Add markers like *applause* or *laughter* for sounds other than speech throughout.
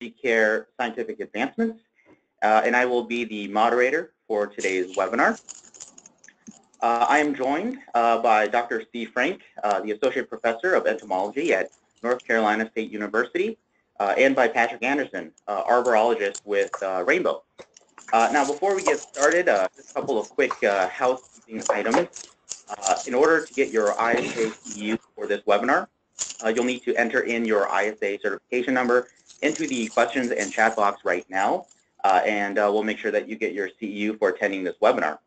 Care Scientific Advancements, uh, and I will be the moderator for today's webinar. Uh, I am joined uh, by Dr. Steve Frank, uh, the Associate Professor of Entomology at North Carolina State University, uh, and by Patrick Anderson, uh, arborologist with Rainbow. now, before we get started, just a couple of quick housekeeping items. in order to get your ISA CEU for this webinar, you'll need to enter in your ISA certification number into the questions and chat box right now, uh, and uh, we'll make sure that you get your CEU for attending this webinar.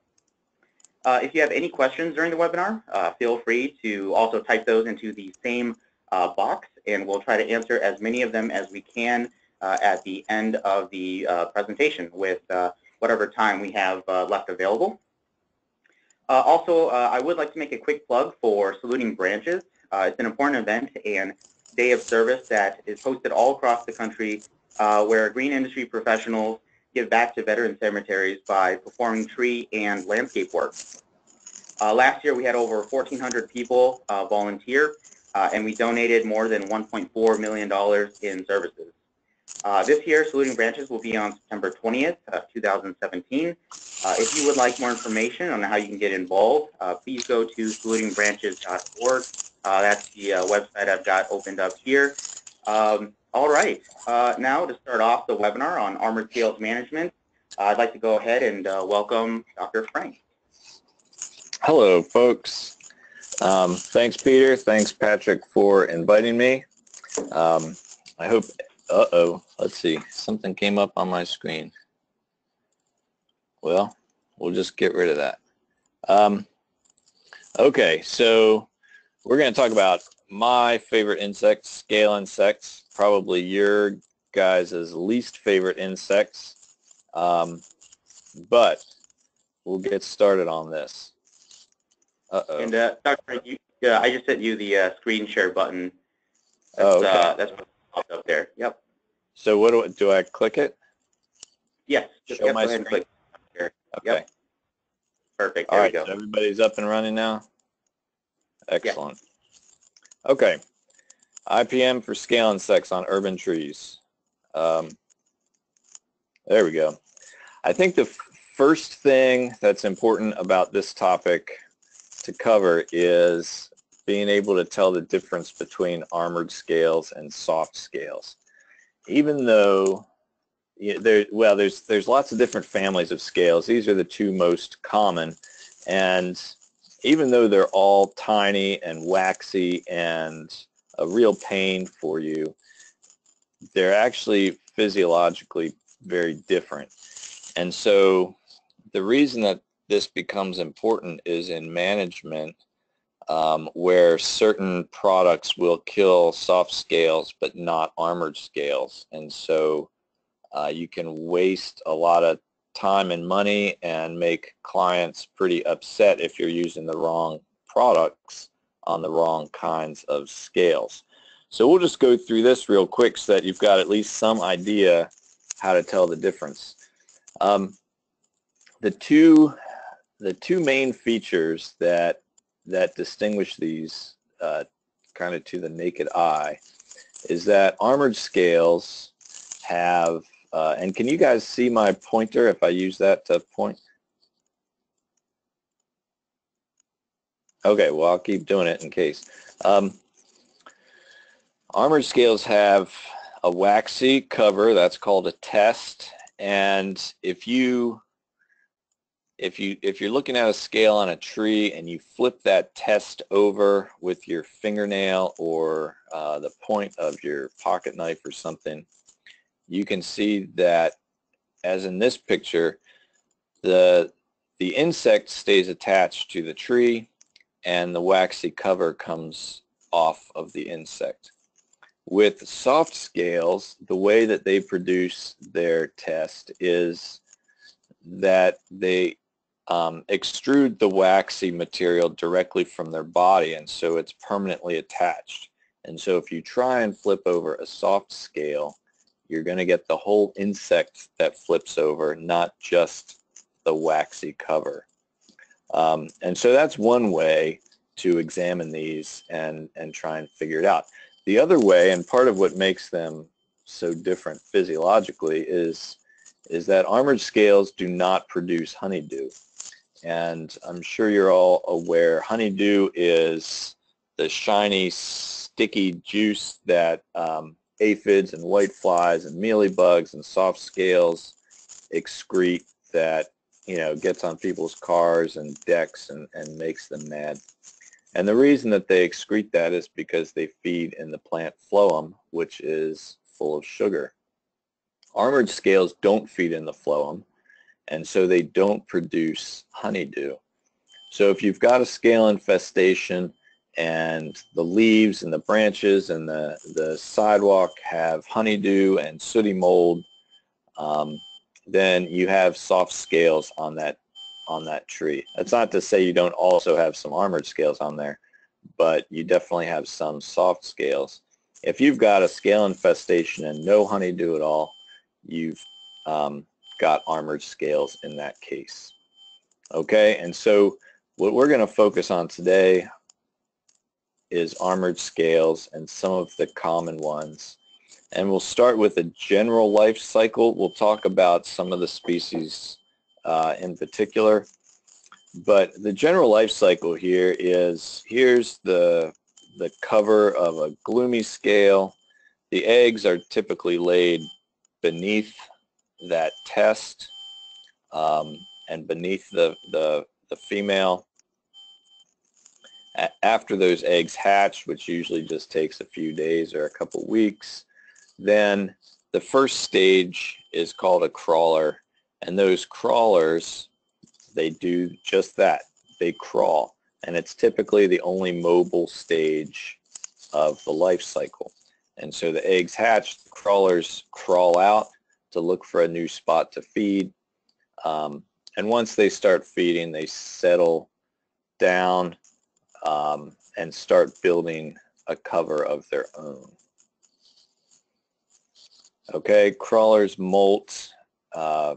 Uh, if you have any questions during the webinar, uh, feel free to also type those into the same uh, box, and we'll try to answer as many of them as we can uh, at the end of the presentation with whatever time we have left available. also, I would like to make a quick plug for Saluting Branches. it's an important event, and day of service that is hosted all across the country uh, where green industry professionals give back to veteran cemeteries by performing tree and landscape work. Uh, last year we had over 1,400 people uh, volunteer uh, and we donated more than $1.4 million in services. Uh, this year, Saluting Branches will be on September 20th, 2017. Uh, if you would like more information on how you can get involved, please go to salutingbranches.org uh, that's the uh, website I've got opened up here. Um, all right, uh, now to start off the webinar on armored scales management, uh, I'd like to go ahead and uh, welcome Dr. Frank. Hello, folks. Um, thanks, Peter. Thanks, Patrick, for inviting me. Um, I hope, uh-oh, let's see, something came up on my screen. Well, we'll just get rid of that. Um, okay, so we're going to talk about my favorite insects, scale insects, probably your guys' least favorite insects. Um, but we'll get started on this. Uh-oh. And uh, Dr. You, uh, I just sent you the uh, screen share button. That's, oh, okay. Uh, that's what popped up there. Yep. So what do, do I click it? Yes. Just Show my screen. Click. Okay. Yep. Perfect. There All right, go. So everybody's up and running now? Excellent. Yeah. Okay. IPM for scale insects on urban trees. Um, there we go. I think the first thing that's important about this topic to cover is being able to tell the difference between armored scales and soft scales. Even though there, well, there's there's lots of different families of scales. These are the two most common, and even though they're all tiny and waxy and a real pain for you, they're actually physiologically very different. And so the reason that this becomes important is in management um, where certain products will kill soft scales but not armored scales. And so uh, you can waste a lot of time and money and make clients pretty upset if you're using the wrong products on the wrong kinds of scales. So we'll just go through this real quick so that you've got at least some idea how to tell the difference. Um, the two the two main features that that distinguish these uh, kind of to the naked eye is that armored scales have uh, and can you guys see my pointer if I use that to point? Okay, well, I'll keep doing it in case. Um, armored scales have a waxy cover, that's called a test, and if you if you if you're looking at a scale on a tree and you flip that test over with your fingernail or uh, the point of your pocket knife or something, you can see that as in this picture, the, the insect stays attached to the tree and the waxy cover comes off of the insect. With soft scales, the way that they produce their test is that they um, extrude the waxy material directly from their body and so it's permanently attached. And so if you try and flip over a soft scale, you're going to get the whole insect that flips over, not just the waxy cover. Um, and so that's one way to examine these and, and try and figure it out. The other way, and part of what makes them so different physiologically is is that armored scales do not produce honeydew. And I'm sure you're all aware honeydew is the shiny, sticky juice that um, aphids and whiteflies and mealybugs and soft scales excrete that you know gets on people's cars and decks and, and makes them mad. And the reason that they excrete that is because they feed in the plant phloem, which is full of sugar. Armored scales don't feed in the phloem, and so they don't produce honeydew. So if you've got a scale infestation and the leaves and the branches and the, the sidewalk have honeydew and sooty mold, um, then you have soft scales on that on that tree. That's not to say you don't also have some armored scales on there, but you definitely have some soft scales. If you've got a scale infestation and no honeydew at all, you've um, got armored scales in that case. Okay, and so what we're going to focus on today is armored scales and some of the common ones. And we'll start with a general life cycle. We'll talk about some of the species uh, in particular. But the general life cycle here is, here's the, the cover of a gloomy scale. The eggs are typically laid beneath that test um, and beneath the, the, the female. After those eggs hatch, which usually just takes a few days or a couple weeks, then the first stage is called a crawler. And those crawlers, they do just that. They crawl. And it's typically the only mobile stage of the life cycle. And so the eggs hatch, the crawlers crawl out to look for a new spot to feed. Um, and once they start feeding, they settle down um, and start building a cover of their own. Okay, crawlers molt, uh,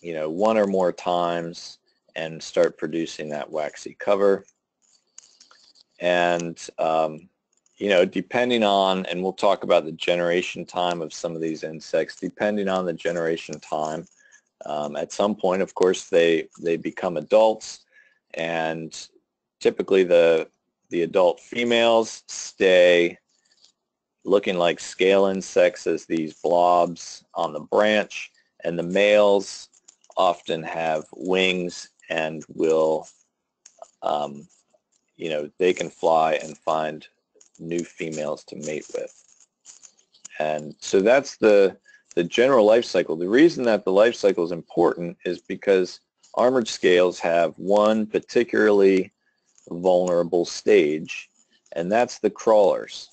you know, one or more times and start producing that waxy cover. And um, you know, depending on, and we'll talk about the generation time of some of these insects, depending on the generation time, um, at some point, of course, they, they become adults and typically the, the adult females stay looking like scale insects as these blobs on the branch and the males often have wings and will, um, you know, they can fly and find new females to mate with. And so that's the, the general life cycle. The reason that the life cycle is important is because armored scales have one particularly vulnerable stage, and that's the crawlers.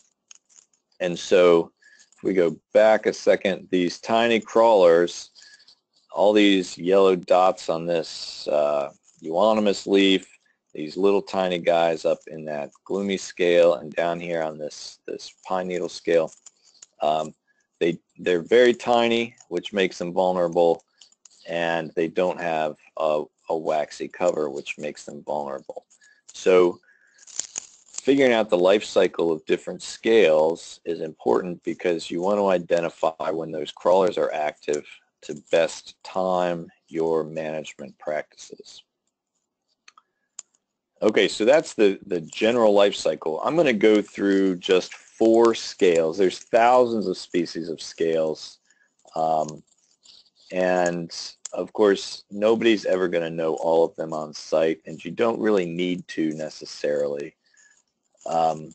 And so if we go back a second, these tiny crawlers, all these yellow dots on this uh, euonymus leaf, these little tiny guys up in that gloomy scale and down here on this, this pine needle scale. Um, they, they're very tiny, which makes them vulnerable, and they don't have a, a waxy cover, which makes them vulnerable. So figuring out the life cycle of different scales is important because you want to identify when those crawlers are active to best time your management practices. Okay, so that's the, the general life cycle. I'm going to go through just four scales. There's thousands of species of scales. Um, and of course, nobody's ever going to know all of them on site, and you don't really need to necessarily. Um,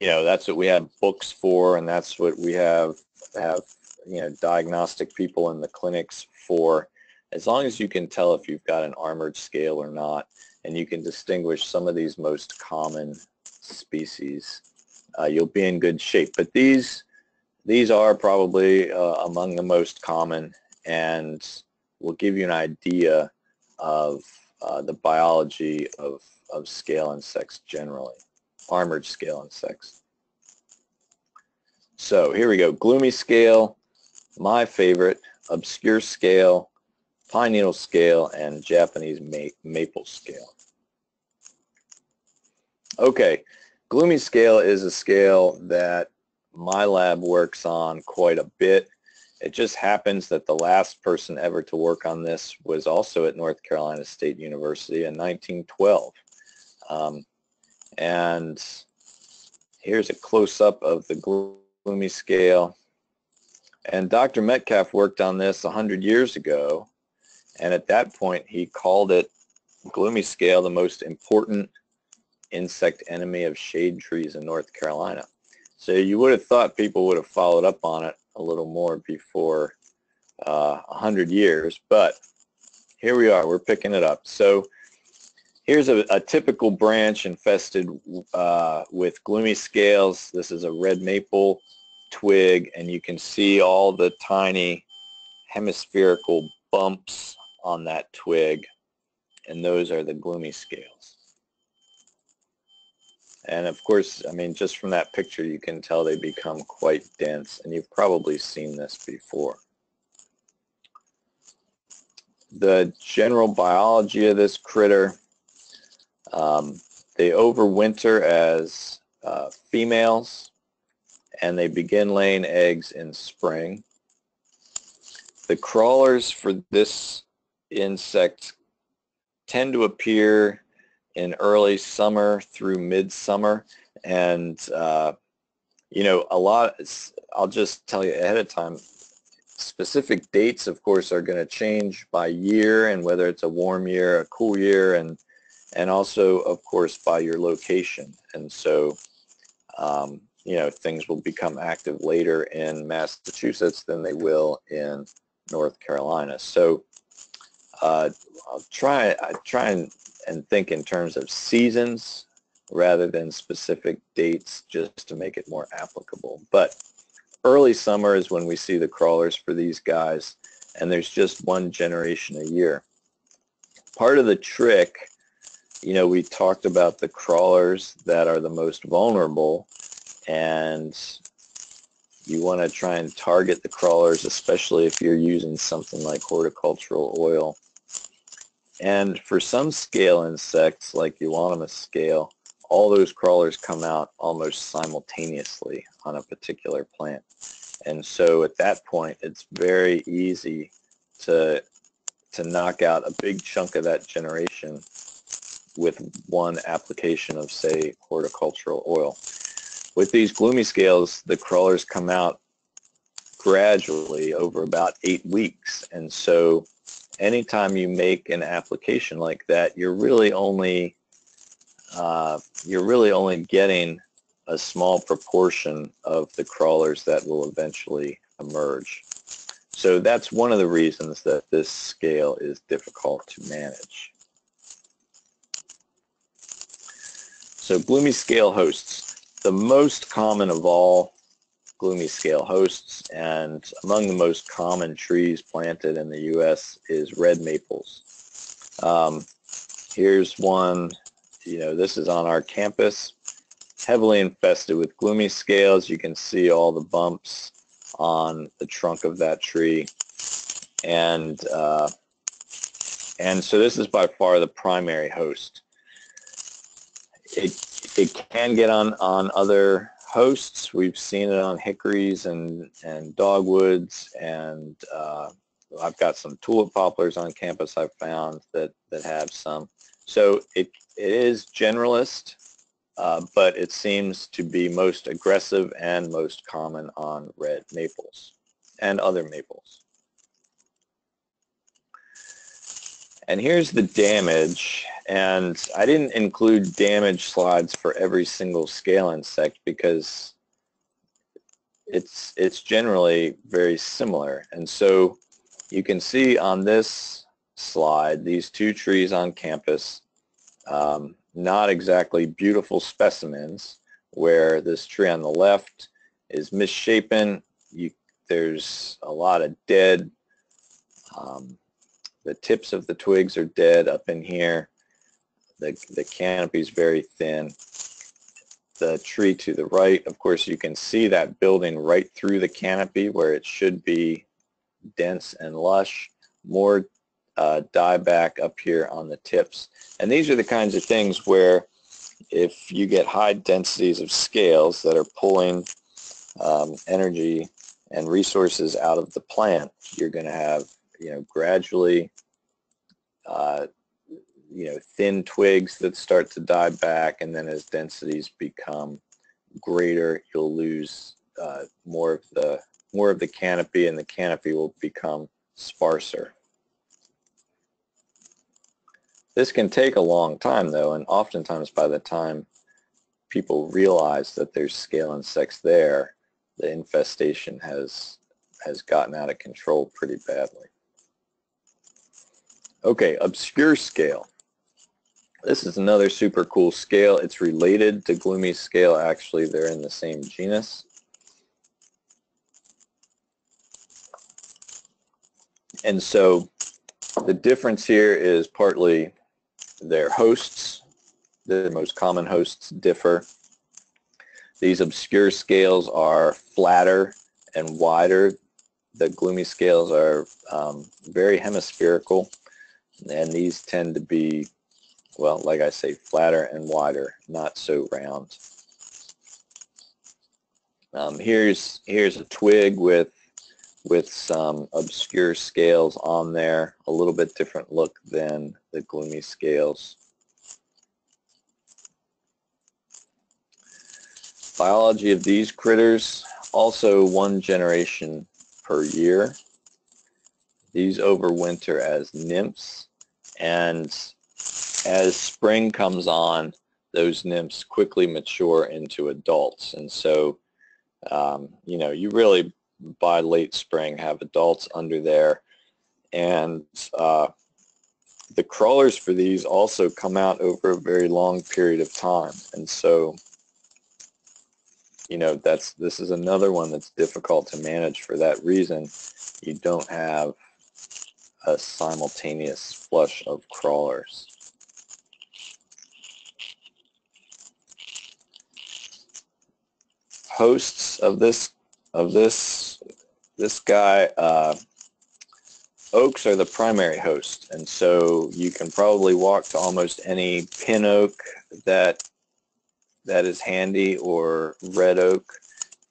you know, that's what we have books for, and that's what we have have you know diagnostic people in the clinics for. As long as you can tell if you've got an armored scale or not, and you can distinguish some of these most common species, uh, you'll be in good shape. But these, these are probably uh, among the most common and will give you an idea of uh, the biology of, of scale insects generally, armored scale insects. So here we go, gloomy scale, my favorite, obscure scale, pine needle scale, and Japanese ma maple scale. Okay, gloomy scale is a scale that my lab works on quite a bit. It just happens that the last person ever to work on this was also at North Carolina State University in 1912. Um, and here's a close-up of the gloomy scale. And Dr. Metcalf worked on this 100 years ago. And at that point, he called it gloomy scale the most important insect enemy of shade trees in North Carolina. So you would have thought people would have followed up on it a little more before uh, 100 years, but here we are, we're picking it up. So here's a, a typical branch infested uh, with gloomy scales. This is a red maple twig, and you can see all the tiny hemispherical bumps on that twig, and those are the gloomy scales. And of course, I mean, just from that picture, you can tell they become quite dense, and you've probably seen this before. The general biology of this critter, um, they overwinter as uh, females, and they begin laying eggs in spring. The crawlers for this insect tend to appear in early summer through midsummer. And, uh, you know, a lot, I'll just tell you ahead of time, specific dates, of course, are going to change by year and whether it's a warm year, a cool year, and, and also, of course, by your location. And so, um, you know, things will become active later in Massachusetts than they will in North Carolina. So uh, I'll try, I try and and think in terms of seasons rather than specific dates just to make it more applicable. But early summer is when we see the crawlers for these guys, and there's just one generation a year. Part of the trick, you know, we talked about the crawlers that are the most vulnerable, and you want to try and target the crawlers, especially if you're using something like horticultural oil and for some scale insects, like Euonymus scale, all those crawlers come out almost simultaneously on a particular plant. And so at that point, it's very easy to, to knock out a big chunk of that generation with one application of, say, horticultural oil. With these gloomy scales, the crawlers come out gradually over about eight weeks. And so anytime you make an application like that, you're really only uh, you're really only getting a small proportion of the crawlers that will eventually emerge. So that's one of the reasons that this scale is difficult to manage. So Gloomy scale hosts, the most common of all gloomy scale hosts, and among the most common trees planted in the U.S. is red maples. Um, here's one, you know, this is on our campus, heavily infested with gloomy scales. You can see all the bumps on the trunk of that tree. And, uh, and so this is by far the primary host. It, it can get on, on other We've seen it on hickories and, and dogwoods, and uh, I've got some tulip poplars on campus I've found that, that have some. So it, it is generalist, uh, but it seems to be most aggressive and most common on red maples and other maples. And here's the damage. And I didn't include damage slides for every single scale insect because it's, it's generally very similar. And so you can see on this slide, these two trees on campus, um, not exactly beautiful specimens, where this tree on the left is misshapen. You, there's a lot of dead um, the tips of the twigs are dead up in here. The, the canopy is very thin. The tree to the right, of course, you can see that building right through the canopy where it should be dense and lush. More uh, dieback up here on the tips. And these are the kinds of things where if you get high densities of scales that are pulling um, energy and resources out of the plant, you're going to have, you know, gradually, uh, you know, thin twigs that start to die back, and then as densities become greater, you'll lose uh, more of the more of the canopy, and the canopy will become sparser. This can take a long time, though, and oftentimes by the time people realize that there's scale insects there, the infestation has has gotten out of control pretty badly. Okay, obscure scale. This is another super cool scale. It's related to gloomy scale. Actually, they're in the same genus. And so the difference here is partly their hosts. The most common hosts differ. These obscure scales are flatter and wider. The gloomy scales are um, very hemispherical, and these tend to be, well, like I say, flatter and wider, not so round. Um, here's here's a twig with with some obscure scales on there, a little bit different look than the gloomy scales. Biology of these critters, also one generation per year. These overwinter as nymphs, and as spring comes on, those nymphs quickly mature into adults. And so, um, you know, you really, by late spring, have adults under there. And uh, the crawlers for these also come out over a very long period of time. And so you know, that's this is another one that's difficult to manage for that reason. You don't have a simultaneous flush of crawlers. Hosts of this of this this guy uh, oaks are the primary host, and so you can probably walk to almost any pin oak that that is handy or red oak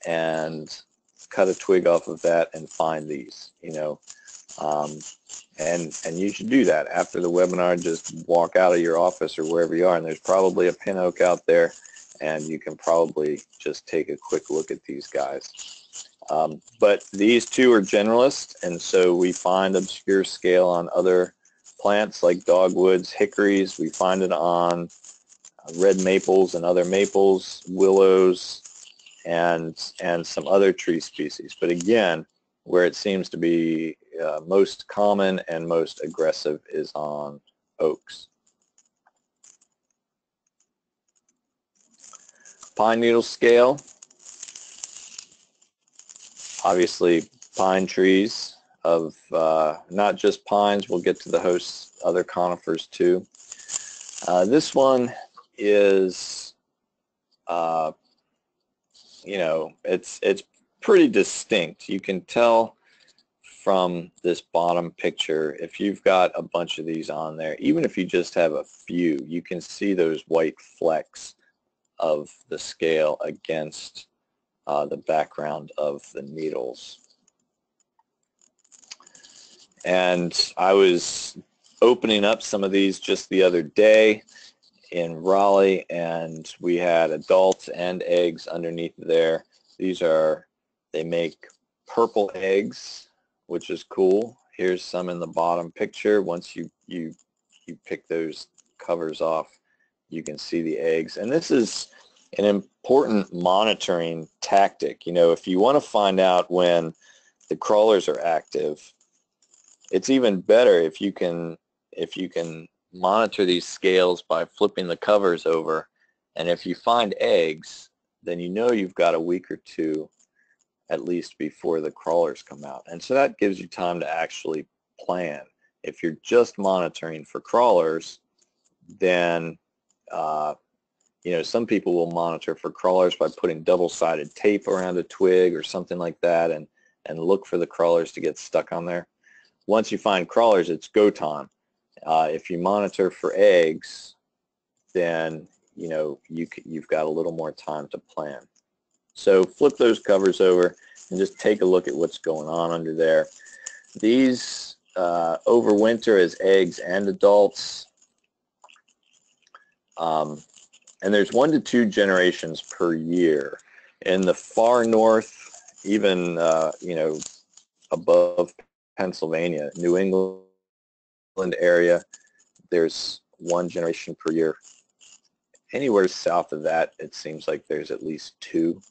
and cut a twig off of that and find these, you know. Um, and, and you should do that after the webinar. Just walk out of your office or wherever you are, and there's probably a pin oak out there, and you can probably just take a quick look at these guys. Um, but these two are generalists, and so we find obscure scale on other plants like dogwoods, hickories. We find it on red maples and other maples, willows, and, and some other tree species. But again, where it seems to be uh, most common and most aggressive is on oaks. Pine needle scale. Obviously, pine trees of uh, not just pines, we'll get to the hosts, other conifers too. Uh, this one is, uh, you know, it's it's pretty distinct. You can tell from this bottom picture, if you've got a bunch of these on there, even if you just have a few, you can see those white flecks of the scale against uh, the background of the needles. And I was opening up some of these just the other day in Raleigh and we had adults and eggs underneath there. These are, they make purple eggs, which is cool. Here's some in the bottom picture. Once you, you, you pick those covers off, you can see the eggs. And this is an important monitoring tactic. You know, if you want to find out when the crawlers are active, it's even better if you can if you can monitor these scales by flipping the covers over. And if you find eggs, then you know you've got a week or two at least before the crawlers come out. And so that gives you time to actually plan. If you're just monitoring for crawlers, then uh, you know some people will monitor for crawlers by putting double-sided tape around a twig or something like that and and look for the crawlers to get stuck on there. Once you find crawlers, it's go time. Uh, if you monitor for eggs, then you know you you've got a little more time to plan. So flip those covers over and just take a look at what's going on under there. These uh, overwinter as eggs and adults. Um, and there's one to two generations per year. In the far north, even, uh, you know, above Pennsylvania, New England area, there's one generation per year. Anywhere south of that, it seems like there's at least two.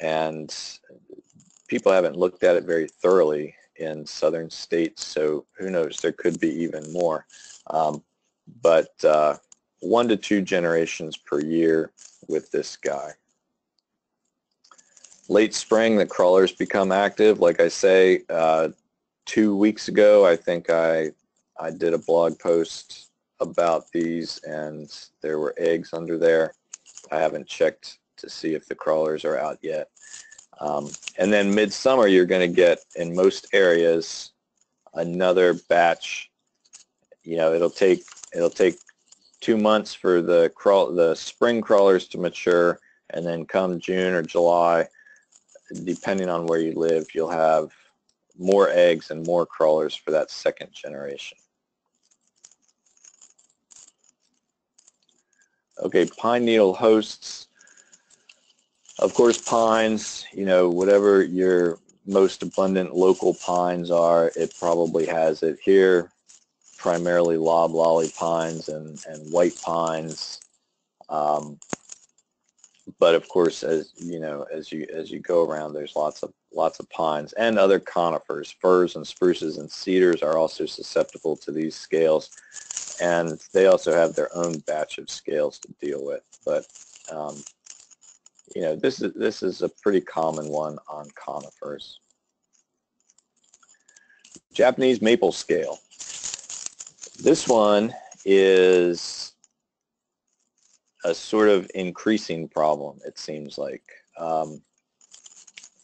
And people haven't looked at it very thoroughly in southern states, so who knows, there could be even more. Um, but uh, one to two generations per year with this guy. Late spring, the crawlers become active. Like I say, uh, two weeks ago, I think I, I did a blog post about these and there were eggs under there. I haven't checked to see if the crawlers are out yet. Um, and then midsummer, you're going to get, in most areas, another batch. You know, it'll take it'll take two months for the crawl the spring crawlers to mature, and then come June or July, depending on where you live, you'll have more eggs and more crawlers for that second generation. Okay, pine needle hosts. Of course, pines, you know, whatever your most abundant local pines are, it probably has it here. Primarily loblolly pines and, and white pines. Um, but of course, as you know, as you as you go around, there's lots of lots of pines and other conifers, firs and spruces and cedars are also susceptible to these scales, and they also have their own batch of scales to deal with. But um, you know, this is this is a pretty common one on conifers. Japanese maple scale. This one is a sort of increasing problem. It seems like um,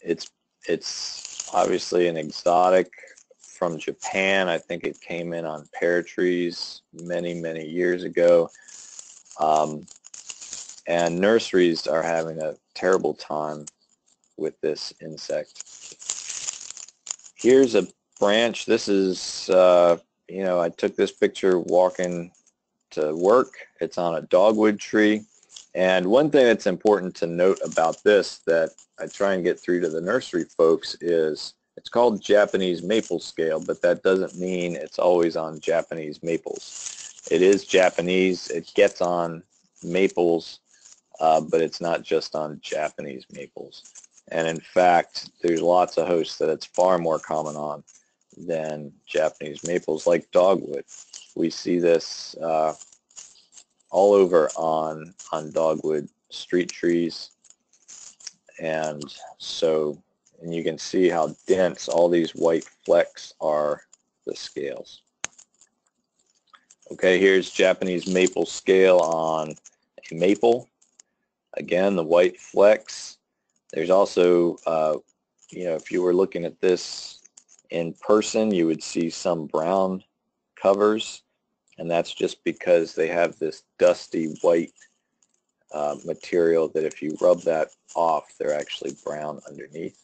it's it's obviously an exotic from Japan. I think it came in on pear trees many many years ago. Um, and nurseries are having a terrible time with this insect. Here's a branch. This is, uh, you know, I took this picture walking to work. It's on a dogwood tree. And one thing that's important to note about this that I try and get through to the nursery folks is it's called Japanese maple scale, but that doesn't mean it's always on Japanese maples. It is Japanese. It gets on maples uh, but it's not just on Japanese maples. And in fact, there's lots of hosts that it's far more common on than Japanese maples, like dogwood. We see this uh, all over on on dogwood street trees, and so and you can see how dense all these white flecks are the scales. Okay, here's Japanese maple scale on a maple Again, the white flecks. There's also, uh, you know, if you were looking at this in person, you would see some brown covers, and that's just because they have this dusty white uh, material that if you rub that off, they're actually brown underneath.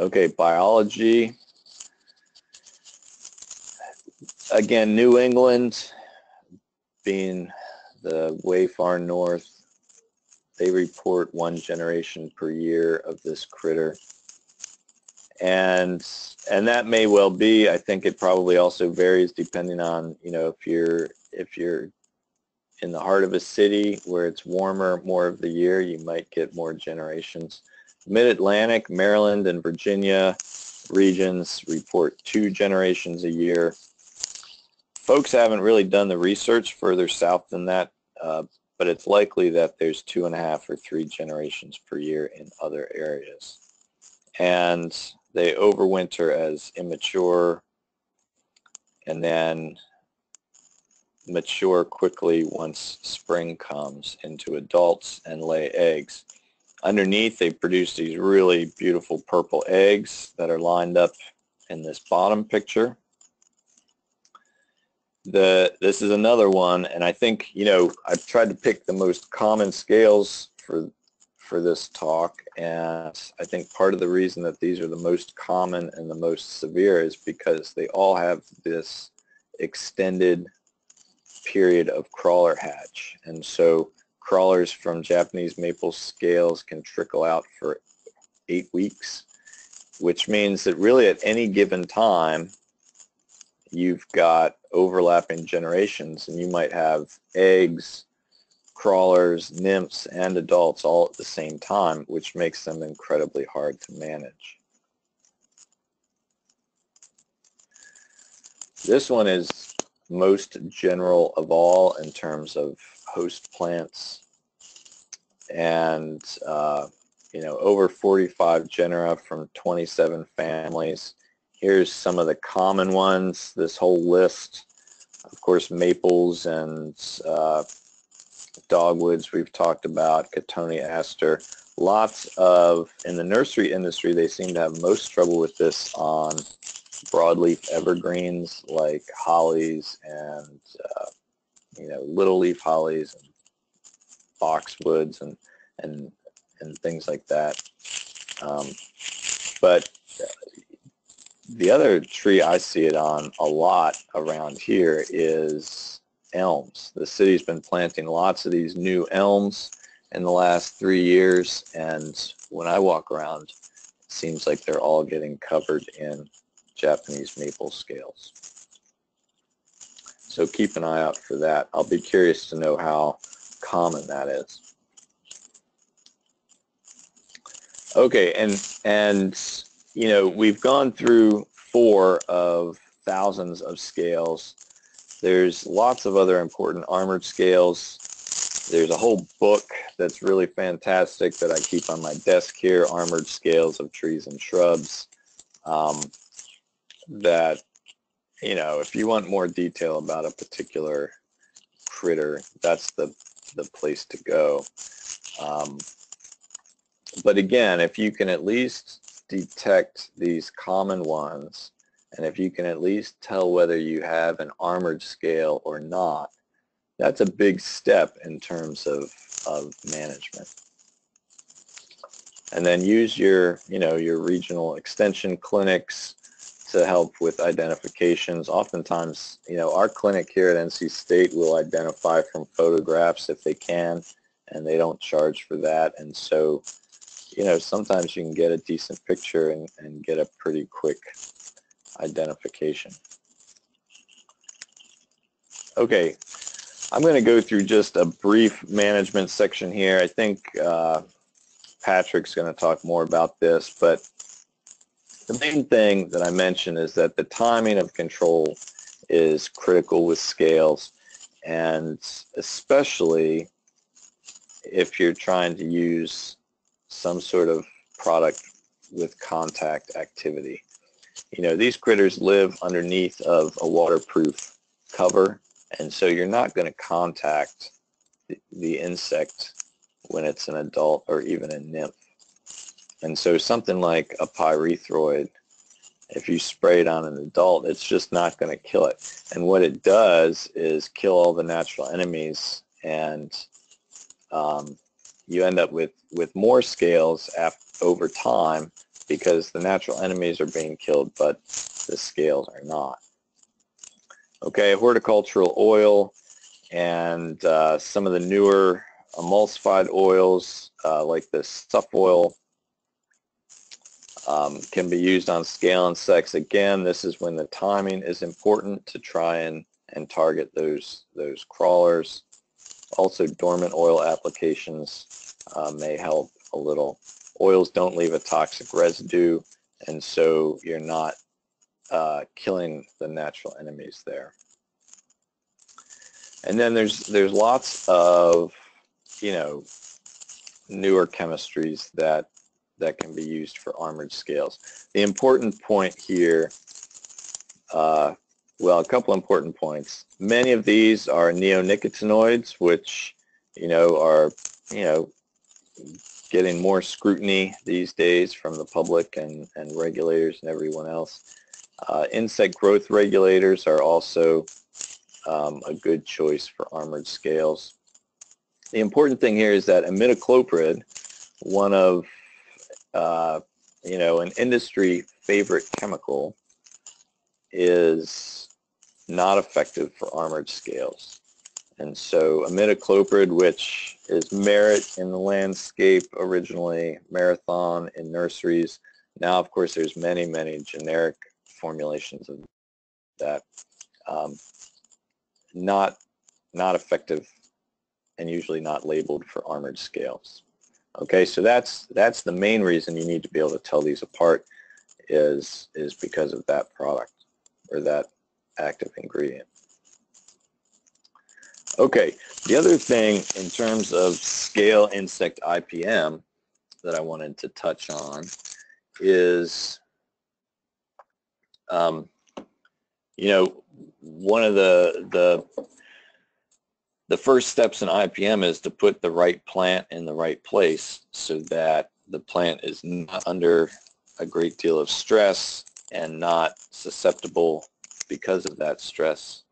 Okay, biology. Again, New England being the way far north, they report one generation per year of this critter. And and that may well be. I think it probably also varies depending on you know if you're if you're in the heart of a city where it's warmer more of the year, you might get more generations. Mid-Atlantic, Maryland, and Virginia regions report two generations a year folks haven't really done the research further south than that, uh, but it's likely that there's two and a half or three generations per year in other areas. And they overwinter as immature and then mature quickly once spring comes into adults and lay eggs. Underneath, they produce these really beautiful purple eggs that are lined up in this bottom picture. The this is another one, and I think you know I've tried to pick the most common scales for for this talk, and I think part of the reason that these are the most common and the most severe is because they all have this extended period of crawler hatch, and so crawlers from Japanese maple scales can trickle out for eight weeks, which means that really at any given time you've got overlapping generations and you might have eggs, crawlers, nymphs, and adults all at the same time, which makes them incredibly hard to manage. This one is most general of all in terms of host plants and uh, you know over 45 genera from 27 families Here's some of the common ones, this whole list. Of course, maples and uh, dogwoods we've talked about, cotoneaster. Lots of, in the nursery industry, they seem to have most trouble with this on broadleaf evergreens like hollies and, uh, you know, little leaf hollies and boxwoods and, and, and things like that. Um, but the other tree I see it on a lot around here is elms. The city's been planting lots of these new elms in the last three years, and when I walk around, it seems like they're all getting covered in Japanese maple scales. So keep an eye out for that. I'll be curious to know how common that is. Okay, and and you know, we've gone through four of thousands of scales. There's lots of other important armored scales. There's a whole book that's really fantastic that I keep on my desk here, Armored Scales of Trees and Shrubs, um, that, you know, if you want more detail about a particular critter, that's the, the place to go. Um, but again, if you can at least detect these common ones, and if you can at least tell whether you have an armored scale or not, that's a big step in terms of, of management. And then use your, you know, your regional extension clinics to help with identifications. Oftentimes, you know, our clinic here at NC State will identify from photographs if they can, and they don't charge for that. And so you know, sometimes you can get a decent picture and, and get a pretty quick identification. Okay, I'm going to go through just a brief management section here. I think uh, Patrick's going to talk more about this, but the main thing that I mentioned is that the timing of control is critical with scales, and especially if you're trying to use some sort of product with contact activity. You know, these critters live underneath of a waterproof cover, and so you're not going to contact the, the insect when it's an adult or even a nymph. And so something like a pyrethroid, if you spray it on an adult, it's just not going to kill it. And what it does is kill all the natural enemies and um, you end up with, with more scales over time because the natural enemies are being killed, but the scales are not. Okay, horticultural oil and uh, some of the newer emulsified oils uh, like the stuff oil um, can be used on scale insects. Again, this is when the timing is important to try and, and target those, those crawlers. Also, dormant oil applications uh, may help a little. Oils don't leave a toxic residue, and so you're not uh, killing the natural enemies there. And then there's there's lots of you know newer chemistries that that can be used for armored scales. The important point here uh, well, a couple important points. Many of these are neonicotinoids, which, you know, are, you know, getting more scrutiny these days from the public and, and regulators and everyone else. Uh, insect growth regulators are also um, a good choice for armored scales. The important thing here is that imidacloprid, one of, uh, you know, an industry favorite chemical, is not effective for armored scales. And so imidacloprid, which is Merit in the landscape originally, Marathon in nurseries. Now, of course, there's many, many generic formulations of that. Um, not, not effective and usually not labeled for armored scales. Okay, so that's, that's the main reason you need to be able to tell these apart is, is because of that product or that active ingredient. Okay, the other thing in terms of scale insect IPM that I wanted to touch on is, um, you know, one of the, the, the first steps in IPM is to put the right plant in the right place so that the plant is not under a great deal of stress and not susceptible because of that stress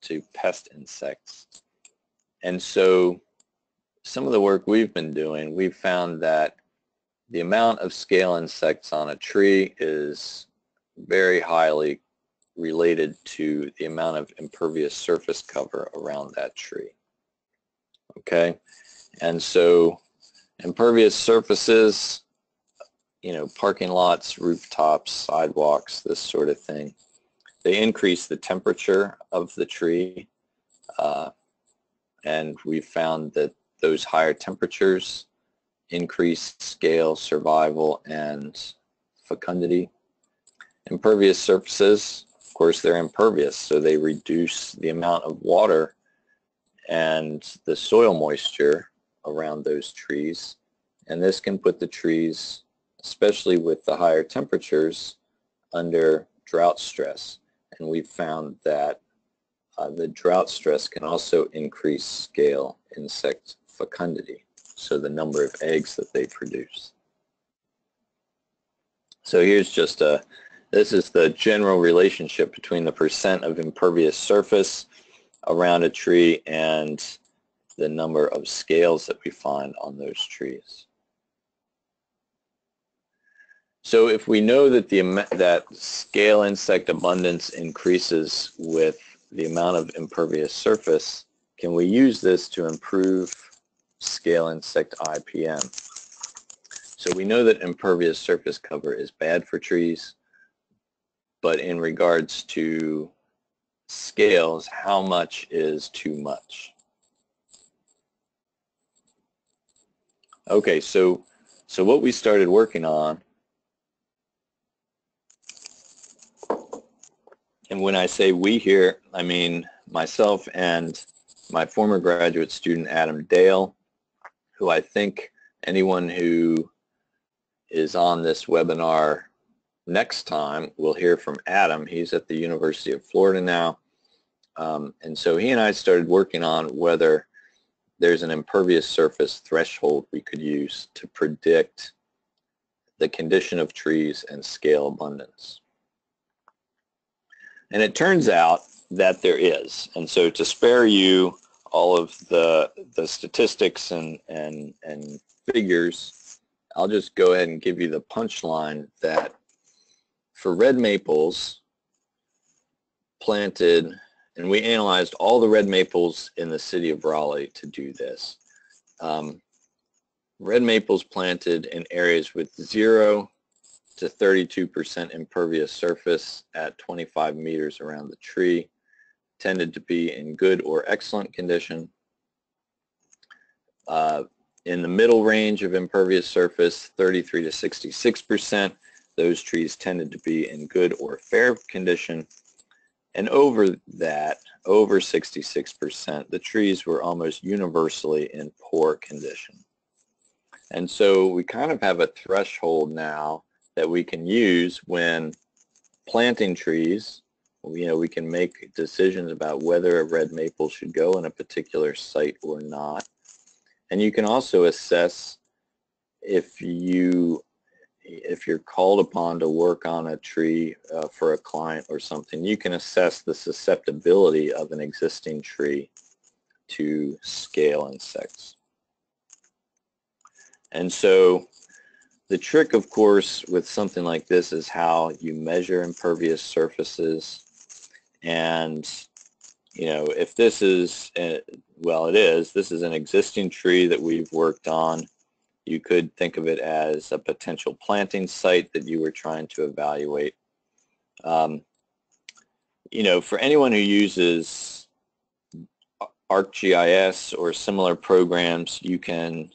to pest insects. And so some of the work we've been doing, we've found that the amount of scale insects on a tree is very highly related to the amount of impervious surface cover around that tree. Okay, and so impervious surfaces, you know, parking lots, rooftops, sidewalks, this sort of thing, they increase the temperature of the tree uh, and we found that those higher temperatures increase scale, survival, and fecundity. Impervious surfaces, of course, they're impervious, so they reduce the amount of water and the soil moisture around those trees. And this can put the trees, especially with the higher temperatures, under drought stress and we found that uh, the drought stress can also increase scale insect fecundity, so the number of eggs that they produce. So here's just a, this is the general relationship between the percent of impervious surface around a tree and the number of scales that we find on those trees. So if we know that the that scale insect abundance increases with the amount of impervious surface, can we use this to improve scale insect IPM? So we know that impervious surface cover is bad for trees, but in regards to scales, how much is too much? Okay, so so what we started working on And when I say we here, I mean myself and my former graduate student, Adam Dale, who I think anyone who is on this webinar next time will hear from Adam. He's at the University of Florida now. Um, and so he and I started working on whether there's an impervious surface threshold we could use to predict the condition of trees and scale abundance. And it turns out that there is. And so to spare you all of the, the statistics and, and, and figures, I'll just go ahead and give you the punchline that for red maples planted, and we analyzed all the red maples in the city of Raleigh to do this. Um, red maples planted in areas with zero to 32% impervious surface at 25 meters around the tree. Tended to be in good or excellent condition. Uh, in the middle range of impervious surface, 33 to 66%, those trees tended to be in good or fair condition. And over that, over 66%, the trees were almost universally in poor condition. And so we kind of have a threshold now that we can use when planting trees. You know, we can make decisions about whether a red maple should go in a particular site or not. And you can also assess if you, if you're called upon to work on a tree uh, for a client or something, you can assess the susceptibility of an existing tree to scale insects. And so the trick, of course, with something like this is how you measure impervious surfaces. And, you know, if this is, uh, well, it is, this is an existing tree that we've worked on. You could think of it as a potential planting site that you were trying to evaluate. Um, you know, for anyone who uses ArcGIS or similar programs, you can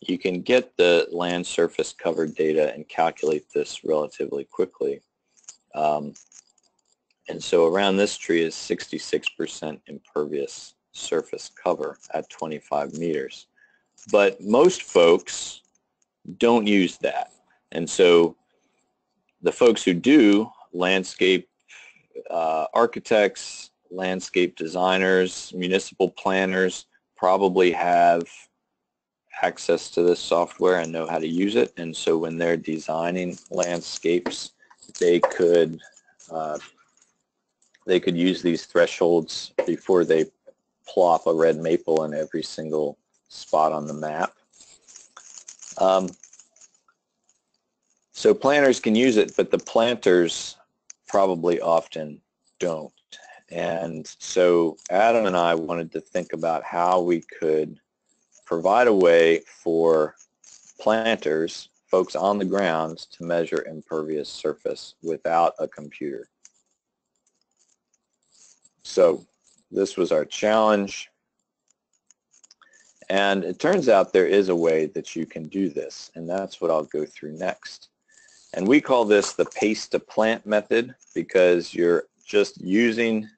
you can get the land surface covered data and calculate this relatively quickly. Um, and so around this tree is 66% impervious surface cover at 25 meters. But most folks don't use that. And so the folks who do, landscape uh, architects, landscape designers, municipal planners, probably have access to this software and know how to use it. And so when they're designing landscapes, they could uh, they could use these thresholds before they plop a red maple in every single spot on the map. Um, so planners can use it, but the planters probably often don't. And so Adam and I wanted to think about how we could provide a way for planters, folks on the ground, to measure impervious surface without a computer. So this was our challenge. And it turns out there is a way that you can do this, and that's what I'll go through next. And we call this the pace to plant method because you're just using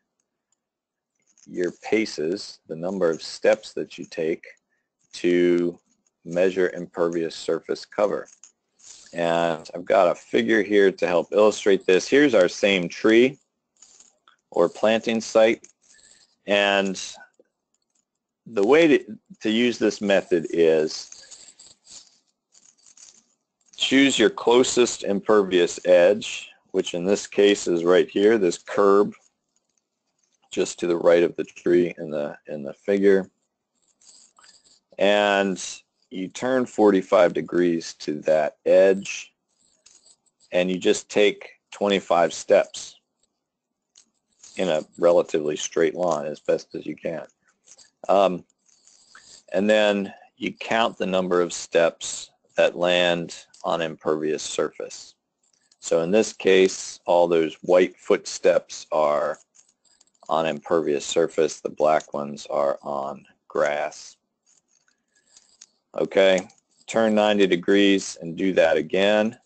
your paces, the number of steps that you take, to measure impervious surface cover. And I've got a figure here to help illustrate this. Here's our same tree or planting site. And the way to, to use this method is choose your closest impervious edge, which in this case is right here, this curb just to the right of the tree in the in the figure and you turn 45 degrees to that edge and you just take 25 steps in a relatively straight line as best as you can. Um, and then you count the number of steps that land on impervious surface. So in this case, all those white footsteps are on impervious surface. The black ones are on grass. Okay, turn 90 degrees and do that again.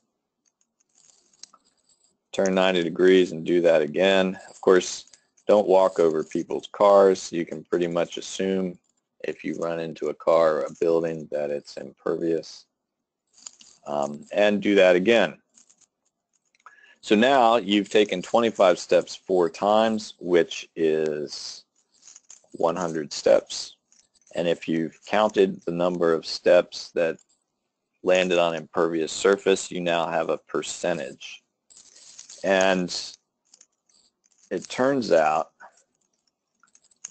Turn 90 degrees and do that again. Of course, don't walk over people's cars. You can pretty much assume if you run into a car or a building that it's impervious. Um, and do that again. So now you've taken 25 steps four times, which is 100 steps. And if you've counted the number of steps that landed on impervious surface, you now have a percentage. And it turns out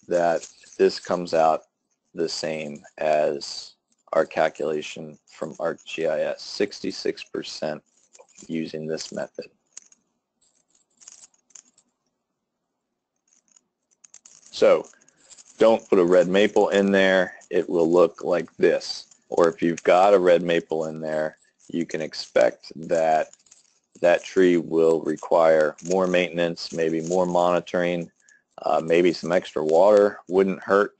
that this comes out the same as our calculation from ArcGIS, 66% using this method. So don't put a red maple in there, it will look like this. Or if you've got a red maple in there, you can expect that that tree will require more maintenance, maybe more monitoring, uh, maybe some extra water wouldn't hurt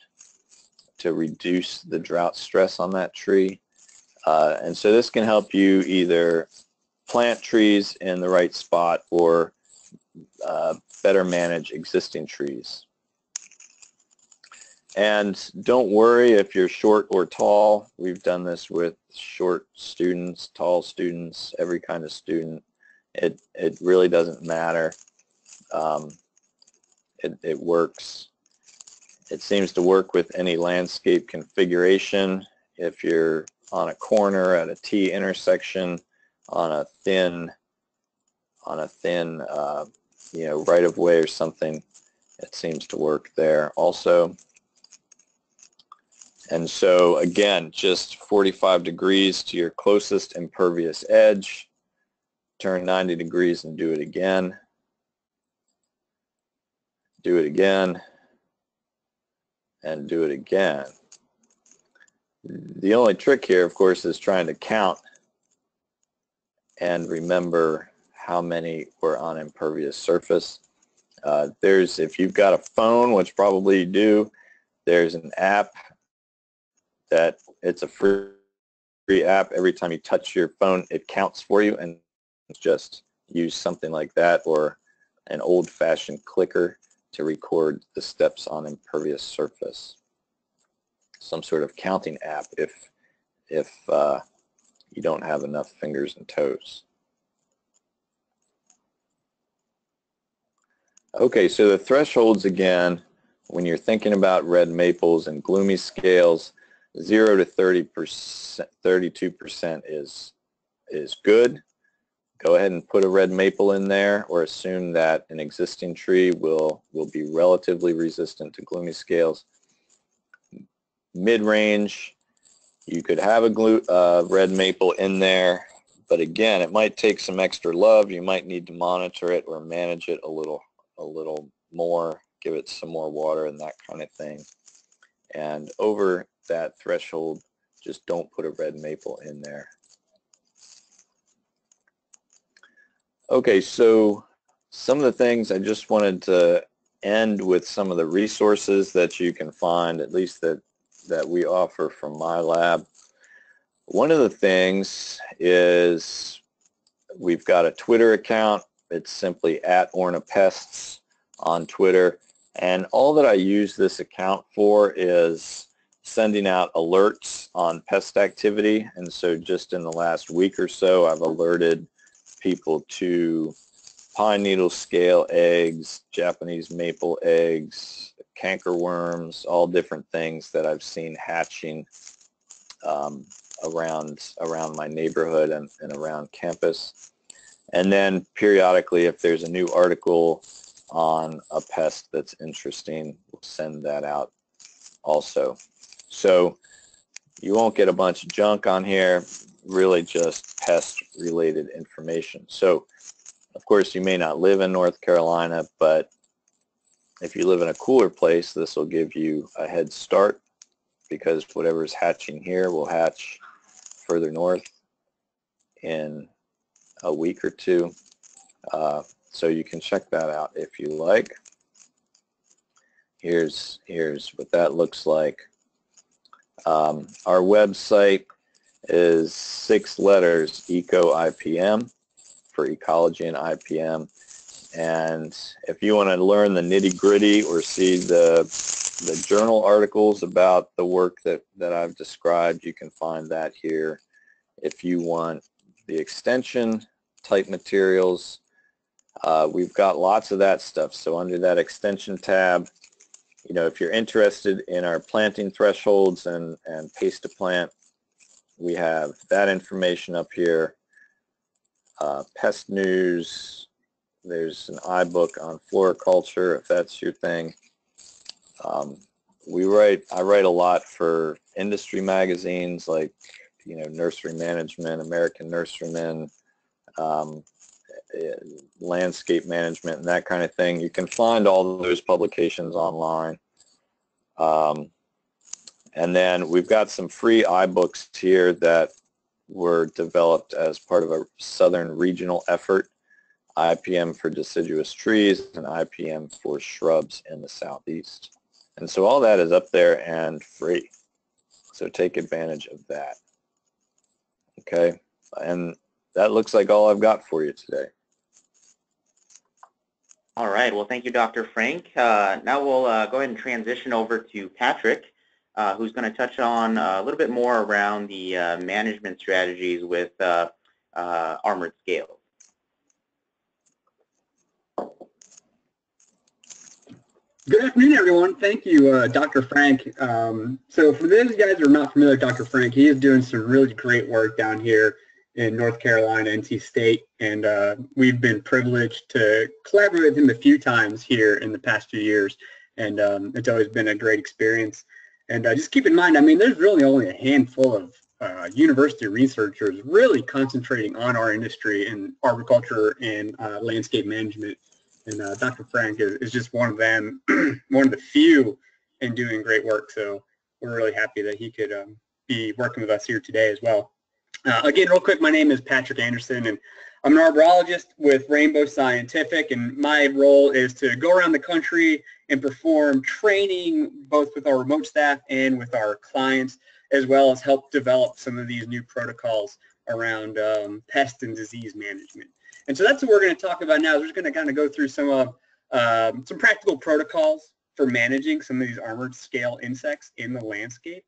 to reduce the drought stress on that tree. Uh, and so this can help you either plant trees in the right spot or uh, better manage existing trees. And don't worry if you're short or tall. We've done this with short students, tall students, every kind of student. It, it really doesn't matter. Um, it, it works. It seems to work with any landscape configuration. If you're on a corner at a T intersection on a thin, on a thin, uh, you know, right of way or something, it seems to work there also. And so again, just 45 degrees to your closest impervious edge. Turn 90 degrees and do it again. Do it again. And do it again. The only trick here, of course, is trying to count and remember how many were on impervious surface. Uh, there's, if you've got a phone, which probably you do, there's an app that it's a free, free app. Every time you touch your phone, it counts for you and just use something like that or an old-fashioned clicker to record the steps on impervious surface. Some sort of counting app if, if uh, you don't have enough fingers and toes. Okay, so the thresholds again, when you're thinking about red maples and gloomy scales, 0 to 30 percent, 32 percent is is good. Go ahead and put a red maple in there, or assume that an existing tree will will be relatively resistant to gloomy scales. Mid-range, you could have a glue, uh, red maple in there, but again, it might take some extra love. You might need to monitor it or manage it a little a little more, give it some more water and that kind of thing. And over that threshold, just don't put a red maple in there. Okay, so some of the things I just wanted to end with some of the resources that you can find, at least that, that we offer from my lab. One of the things is we've got a Twitter account. It's simply at Ornapests on Twitter. And all that I use this account for is sending out alerts on pest activity. And so just in the last week or so, I've alerted people to pine needle scale eggs, Japanese maple eggs, canker worms, all different things that I've seen hatching um, around around my neighborhood and, and around campus. And then periodically, if there's a new article on a pest that's interesting, we'll send that out also. So you won't get a bunch of junk on here, really just pest-related information. So, of course, you may not live in North Carolina, but if you live in a cooler place, this will give you a head start because whatever is hatching here will hatch further north in a week or two. Uh, so you can check that out if you like. Here's, here's what that looks like. Um, our website is six letters, eco-IPM for ecology and IPM. And if you want to learn the nitty-gritty or see the, the journal articles about the work that, that I've described, you can find that here. If you want the extension type materials, uh, we've got lots of that stuff. So under that extension tab, you know, if you're interested in our planting thresholds and, and pace to plant, we have that information up here. Uh, pest news, there's an iBook on floriculture if that's your thing. Um, we write, I write a lot for industry magazines like, you know, Nursery Management, American Nurseryman, um, landscape management and that kind of thing. You can find all those publications online. Um, and then we've got some free iBooks here that were developed as part of a southern regional effort, IPM for deciduous trees and IPM for shrubs in the southeast. And so all that is up there and free. So take advantage of that. Okay, and that looks like all I've got for you today. All right. Well, thank you, Dr. Frank. Uh, now we'll uh, go ahead and transition over to Patrick, uh, who's going to touch on a little bit more around the uh, management strategies with uh, uh, armored scales. Good afternoon, everyone. Thank you, Dr. Frank. Um, so for those guys who are not familiar with Dr. Frank, he is doing some really great work down here in North Carolina, NC State, and uh, we've been privileged to collaborate with him a few times here in the past few years, and um, it's always been a great experience. And uh, just keep in mind, I mean, there's really only a handful of uh, university researchers really concentrating on our industry in arboriculture and uh, landscape management. And uh, Dr. Frank is, is, just one of them, *clears throat* one of the few in doing great work. So we're really happy that he could um, be working with us here today as well. Uh, again, real quick, my name is Patrick Anderson, and I'm an arborologist with Rainbow Scientific, and my role is to go around the country and perform training both with our remote staff and with our clients, as well as help develop some of these new protocols around um, pest and disease management. And so that's what we're going to talk about now. We're just going to kind of go through some of um, some practical protocols for managing some of these armored scale insects in the landscape.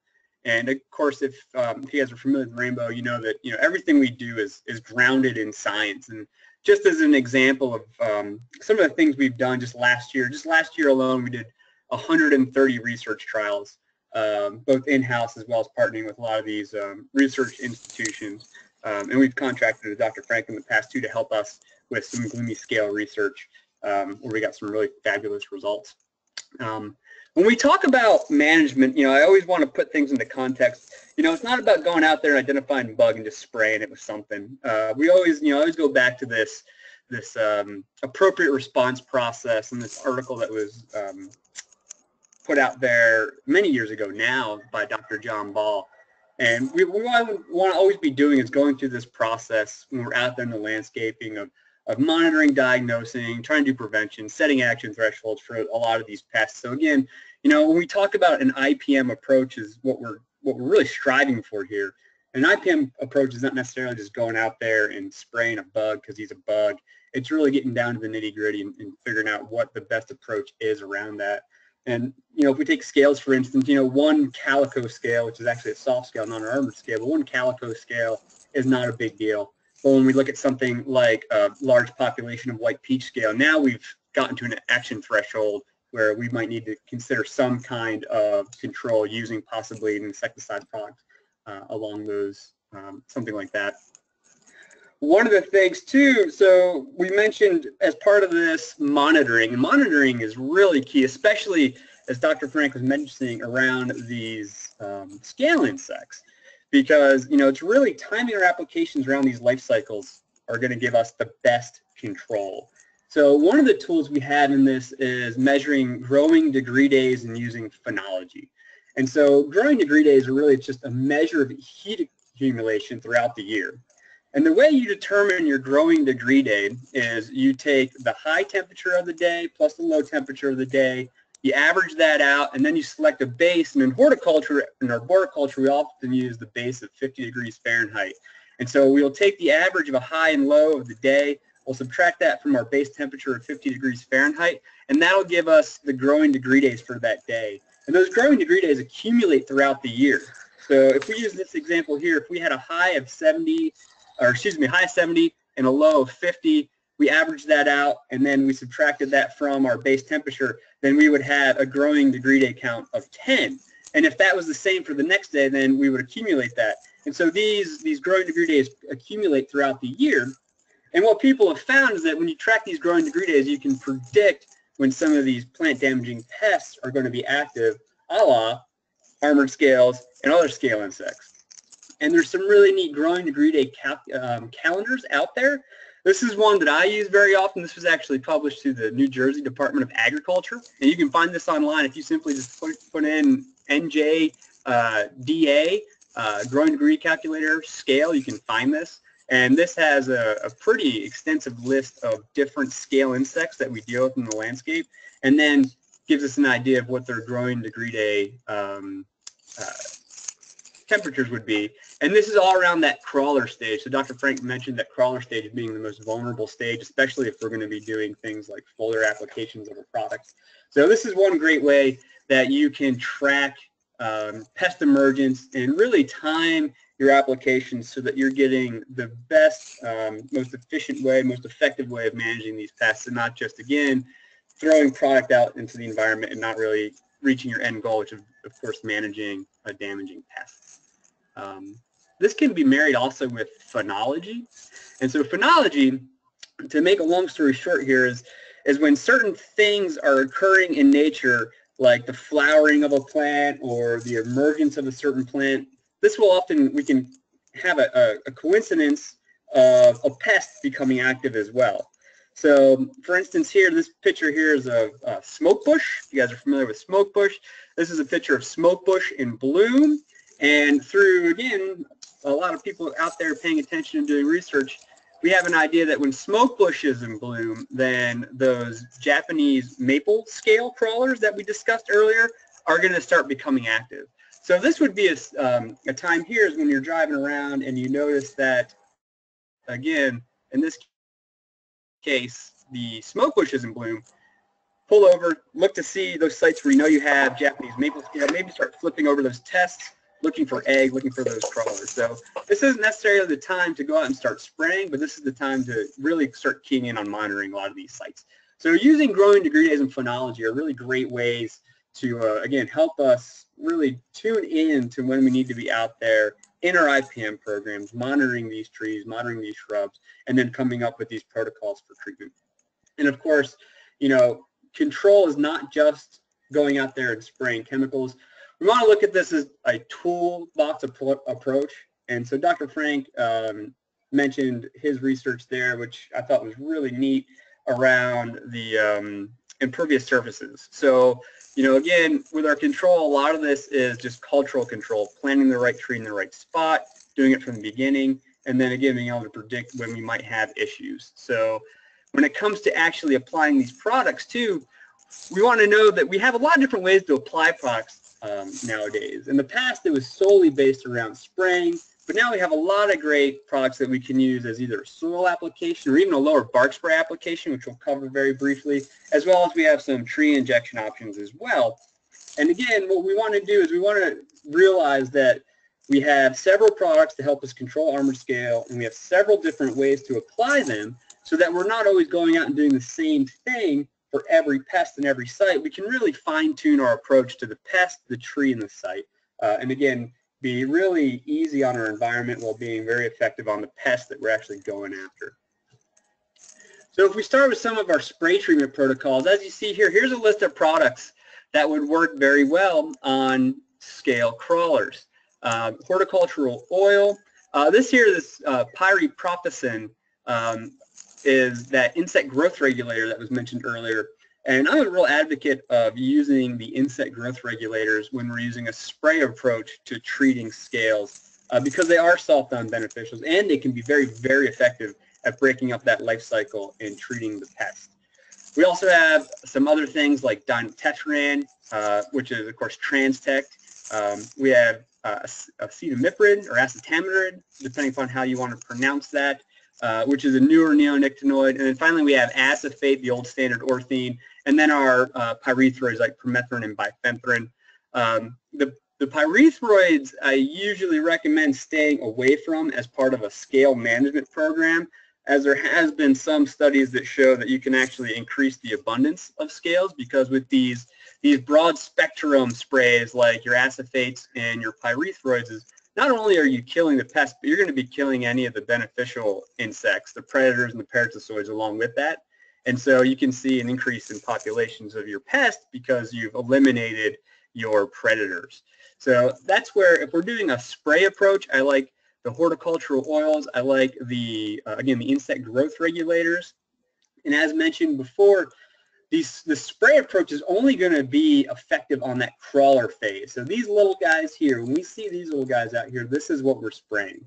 And of course, if, um, if you guys are familiar with Rainbow, you know that you know everything we do is is grounded in science. And just as an example of um, some of the things we've done just last year, just last year alone, we did 130 research trials, um, both in-house as well as partnering with a lot of these um, research institutions. Um, and we've contracted with Dr. Frank in the past too to help us with some gloomy scale research um, where we got some really fabulous results. Um, when we talk about management, you know, I always want to put things into context. You know, it's not about going out there and identifying a bug and just spraying it with something. Uh, we always, you know, always go back to this this um, appropriate response process and this article that was um, put out there many years ago now by Dr. John Ball. And we, I want to always be doing is going through this process when we're out there in the landscaping of of monitoring, diagnosing, trying to do prevention, setting action thresholds for a lot of these pests. So again, you know, when we talk about an IPM approach is what we're what we're really striving for here. An IPM approach is not necessarily just going out there and spraying a bug because he's a bug. It's really getting down to the nitty gritty and, and figuring out what the best approach is around that. And, you know, if we take scales, for instance, you know, one calico scale, which is actually a soft scale, not an armored scale, but one calico scale is not a big deal. But when we look at something like a large population of white peach scale, now we've gotten to an action threshold where we might need to consider some kind of control using possibly an insecticide product uh, along those, um, something like that. One of the things too, so we mentioned as part of this monitoring, monitoring is really key, especially as Dr. Frank was mentioning around these um, scale insects because you know it's really timing our applications around these life cycles are going to give us the best control. So one of the tools we had in this is measuring growing degree days and using phenology. And so growing degree days are really just a measure of heat accumulation throughout the year. And the way you determine your growing degree day is you take the high temperature of the day plus the low temperature of the day you average that out, and then you select a base. And in horticulture, in our horticulture, we often use the base of 50 degrees Fahrenheit. And so we'll take the average of a high and low of the day. We'll subtract that from our base temperature of 50 degrees Fahrenheit, and that'll give us the growing degree days for that day. And those growing degree days accumulate throughout the year. So if we use this example here, if we had a high of 70, or excuse me, high 70 and a low of 50, we averaged that out and then we subtracted that from our base temperature, then we would have a growing degree day count of 10. And if that was the same for the next day, then we would accumulate that. And so these, these growing degree days accumulate throughout the year. And what people have found is that when you track these growing degree days, you can predict when some of these plant damaging pests are going to be active, a la armored scales and other scale insects. And there's some really neat growing degree day cal um, calendars out there this is one that I use very often. This was actually published through the New Jersey Department of Agriculture. And you can find this online if you simply just put, put in NJDA, uh, uh, growing degree calculator scale, you can find this. And this has a, a, pretty extensive list of different scale insects that we deal with in the landscape, and then gives us an idea of what their growing degree day um, uh, temperatures would be. And this is all around that crawler stage. So Dr. Frank mentioned that crawler stage being the most vulnerable stage, especially if we're going to be doing things like foliar applications of a product. So this is one great way that you can track um, pest emergence and really time your applications so that you're getting the best, um, most efficient way, most effective way of managing these pests and not just, again, throwing product out into the environment and not really reaching your end goal, which is, of course, managing a damaging pest. Um, this can be married also with phenology. And so phenology, to make a long story short here, is, is when certain things are occurring in nature, like the flowering of a plant or the emergence of a certain plant, this will often, we can have a, a, a coincidence of a pest becoming active as well. So for instance here, this picture here is a, a smoke bush. You guys are familiar with smoke bush. This is a picture of smoke bush in bloom. And through, again, a lot of people out there paying attention and doing research, we have an idea that when smoke bush is in bloom, then those Japanese maple scale crawlers that we discussed earlier are going to start becoming active. So this would be a, um, a time here is when you're driving around and you notice that, again, in this case, the smoke bush is in bloom, pull over, look to see those sites where you know you have Japanese maple scale, maybe start flipping over those tests, looking for egg, looking for those crawlers. So this isn't necessarily the time to go out and start spraying, but this is the time to really start keying in on monitoring a lot of these sites. So using growing degree days and phenology are really great ways to, uh, again, help us really tune in to when we need to be out there in our IPM programs, monitoring these trees, monitoring these shrubs, and then coming up with these protocols for treatment. And of course, you know, control is not just going out there and spraying chemicals. We want to look at this as a toolbox approach. And so Dr. Frank um, mentioned his research there, which I thought was really neat around the um, impervious surfaces. So you know, again, with our control, a lot of this is just cultural control, planting the right tree in the right spot, doing it from the beginning, and then again, being able to predict when we might have issues. So when it comes to actually applying these products too, we want to know that we have a lot of different ways to apply products um, nowadays. In the past, it was solely based around spraying, but now we have a lot of great products that we can use as either a soil application or even a lower bark spray application, which we'll cover very briefly, as well as we have some tree injection options as well. And again, what we want to do is we want to realize that we have several products to help us control armored scale, and we have several different ways to apply them so that we're not always going out and doing the same thing for every pest in every site. We can really fine tune our approach to the pest, the tree, and the site. Uh, and again, be really easy on our environment while being very effective on the pests that we're actually going after. So if we start with some of our spray treatment protocols, as you see here, here's a list of products that would work very well on scale crawlers. Uh, horticultural oil. Uh, this here is uh, um, is that insect growth regulator that was mentioned earlier. And I'm a real advocate of using the insect growth regulators when we're using a spray approach to treating scales uh, because they are salt-bound beneficials and they can be very, very effective at breaking up that life cycle and treating the pest. We also have some other things like dinotefuran, uh, which is, of course, Transtect. Um, we have uh, acetamiprid or acetamiprid, depending upon how you want to pronounce that, uh, which is a newer neonicotinoid. And then finally, we have acephate, the old standard orthene, and then our uh, pyrethroids like permethrin and bifenthrin. Um, the, the pyrethroids I usually recommend staying away from as part of a scale management program as there has been some studies that show that you can actually increase the abundance of scales because with these these broad spectrum sprays like your acephates and your pyrethroids not only are you killing the pest, but you're going to be killing any of the beneficial insects, the predators and the parasitoids along with that. And so you can see an increase in populations of your pest because you've eliminated your predators. So that's where, if we're doing a spray approach, I like the horticultural oils. I like the, uh, again, the insect growth regulators. And as mentioned before, these, the spray approach is only going to be effective on that crawler phase. So these little guys here, when we see these little guys out here, this is what we're spraying.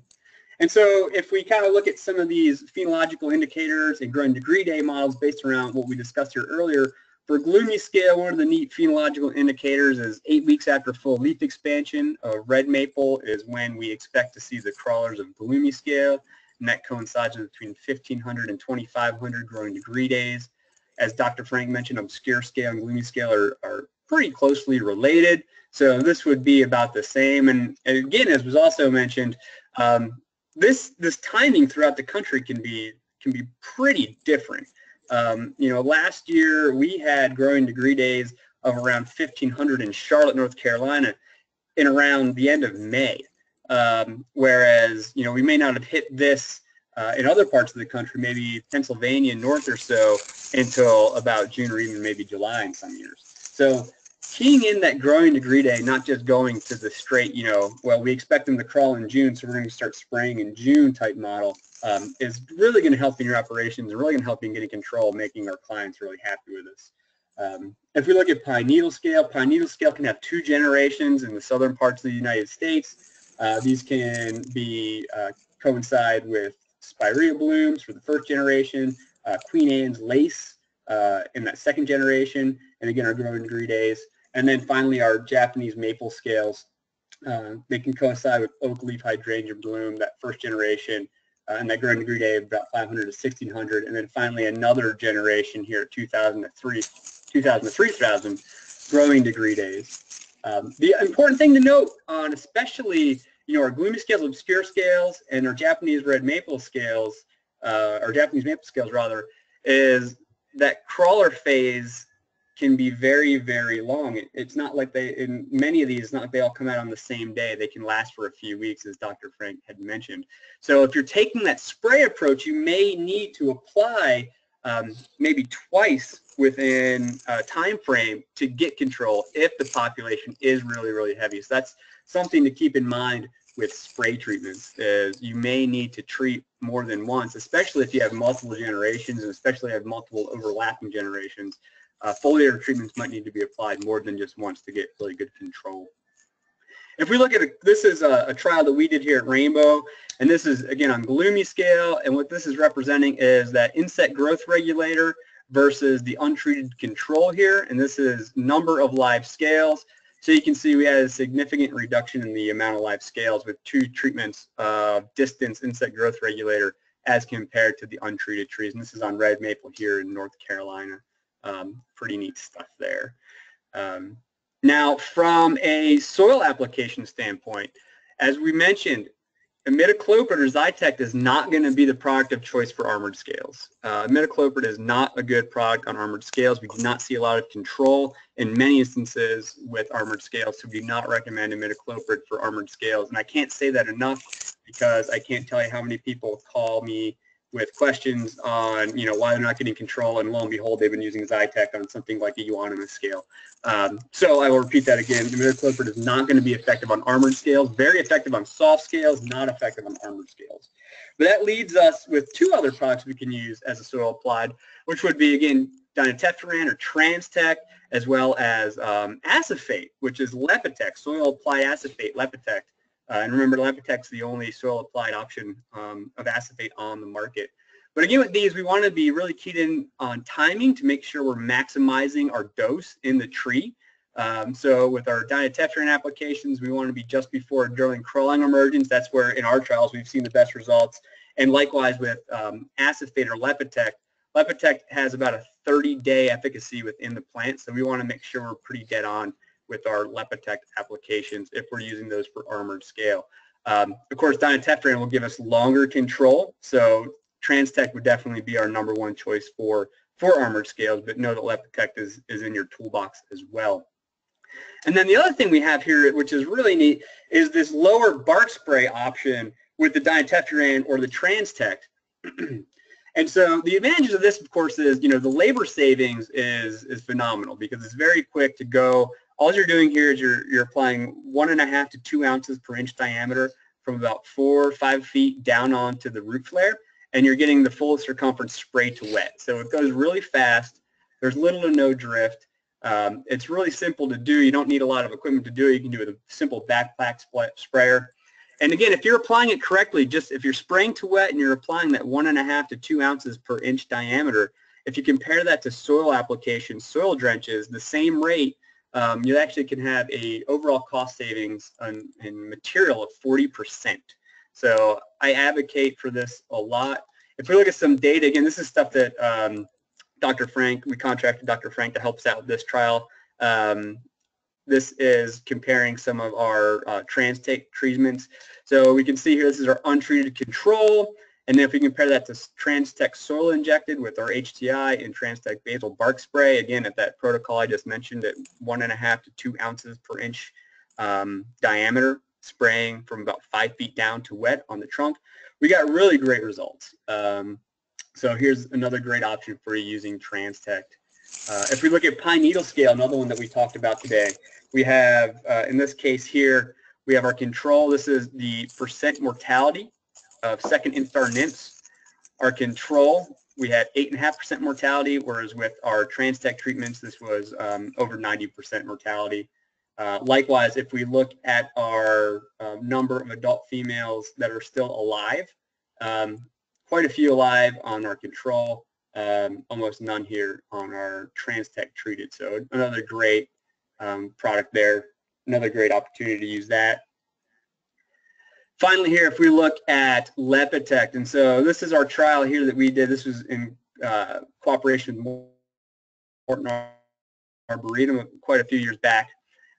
And so if we kind of look at some of these phenological indicators and growing degree day models based around what we discussed here earlier, for gloomy scale, one of the neat phenological indicators is eight weeks after full leaf expansion. Uh, red maple is when we expect to see the crawlers of gloomy scale, and that coincides between 1,500 and 2,500 growing degree days. As Dr. Frank mentioned, obscure scale and gloomy scale are, are pretty closely related. So this would be about the same. And, again, as was also mentioned, um, this this timing throughout the country can be can be pretty different. Um, you know, last year we had growing degree days of around 1,500 in Charlotte, North Carolina, in around the end of May. Um, whereas, you know, we may not have hit this uh, in other parts of the country, maybe Pennsylvania north or so, until about June or even maybe July in some years. So keying in that growing degree day, not just going to the straight, you know, well, we expect them to crawl in June, so we're going to start spraying in June type model, um, is really going to help in your operations and really going to help in getting control, making our clients really happy with us. Um, if we look at pine needle scale, pine needle scale can have two generations in the southern parts of the United States. Uh, these can be uh, coincide with spirea blooms for the first generation, uh, Queen Anne's lace uh, in that second generation, and again our growing degree days. And then finally our Japanese maple scales. Uh, they can coincide with oak leaf hydrangea bloom, that first generation, uh, and that growing degree day of about 500 to 1600. And then finally another generation here at 2003, 2000 to 3000 growing degree days. Um, the important thing to note on especially you know our gloomy scales, obscure scales, and our Japanese red maple scales, uh, or Japanese maple scales rather, is that crawler phase can be very, very long. It, it's not like they, in many of these, not like they all come out on the same day. They can last for a few weeks, as Dr. Frank had mentioned. So if you're taking that spray approach, you may need to apply um, maybe twice within a time frame to get control if the population is really, really heavy. So that's something to keep in mind with spray treatments is you may need to treat more than once, especially if you have multiple generations and especially have multiple overlapping generations. Uh, foliar treatments might need to be applied more than just once to get really good control. If we look at a, this is a, a, trial that we did here at Rainbow, and this is again on gloomy scale, and what this is representing is that insect growth regulator versus the untreated control here, and this is number of live scales. So you can see we had a significant reduction in the amount of live scales with two treatments of distance insect growth regulator as compared to the untreated trees. And this is on red maple here in North Carolina. Um, pretty neat stuff there. Um, now, from a soil application standpoint, as we mentioned, imidacloprid or Xytect is not going to be the product of choice for armored scales. Uh, imidacloprid is not a good product on armored scales. We do not see a lot of control in many instances with armored scales, so we do not recommend imidacloprid for armored scales. And I can't say that enough because I can't tell you how many people call me with questions on, you know, why they're not getting control, and lo and behold, they've been using Xytect on something like a euonymus scale. Um, so I will repeat that again. Imidacloprid is not going to be effective on armored scales, very effective on soft scales, not effective on armored scales. But that leads us with two other products we can use as a soil applied, which would be, again, dinotefuran or Transtect, as well as um, acephate, which is Lepitect, soil applied acephate, Lepitect. Uh, and remember, Lepitect is the only soil applied option um, of acephate on the market. But again, with these, we want to be really keyed in on timing to make sure we're maximizing our dose in the tree. Um, so with our dinotefuran applications, we want to be just before drilling crawling emergence. That's where in our trials we've seen the best results. And likewise with um, acephate or Lepitect, Lepitect has about a 30-day efficacy within the plant. So we want to make sure we're pretty dead on with our Lepitect applications if we're using those for armored scale. Um, of course, dinotefuran will give us longer control, so Transtect would definitely be our number one choice for, for armored scales, but know that Lepitect is, is in your toolbox as well. And then the other thing we have here, which is really neat, is this lower bark spray option with the dinotefuran or the Transtect. *clears throat* and so the advantages of this, of course, is, you know, the labor savings is, is phenomenal because it's very quick to go all you're doing here is you're, you're applying one and a half to two ounces per inch diameter from about four or five feet down onto the root flare, and you're getting the full circumference spray to wet. So it goes really fast. There's little to no drift. Um, it's really simple to do. You don't need a lot of equipment to do it. You can do it with a simple backpack sprayer. And again, if you're applying it correctly, just if you're spraying to wet and you're applying that one and a half to two ounces per inch diameter, if you compare that to soil applications, soil drenches, the same rate, um, you actually can have a overall cost savings on, in material of 40%. So I advocate for this a lot. If we look at some data, again, this is stuff that um, Dr. Frank, we contracted Dr. Frank to help us out with this trial. Um, this is comparing some of our uh, Transtect treatments. So we can see here, this is our untreated control. And then if we compare that to Transtect soil injected with our HTI and Transtect basal bark spray, again at that protocol I just mentioned at one and a half to two ounces per inch um, diameter. spraying from about five feet down to wet on the trunk. We got really great results. Um, so here's another great option for you using Transtect. Uh, if we look at pine needle scale, another one that we talked about today, we have, uh, in this case here, we have our control. This is the percent mortality of second instar nymphs. Our control, we had 8.5% mortality, whereas with our Transtect treatments, this was um, over 90% mortality. Uh, likewise, if we look at our uh, number of adult females that are still alive, um, quite a few alive on our control, um, almost none here on our Transtect treated. So another great um, product there, another great opportunity to use that. Finally here, if we look at Lepitect, and so this is our trial here that we did. This was in uh, cooperation with Morton Arboretum quite a few years back.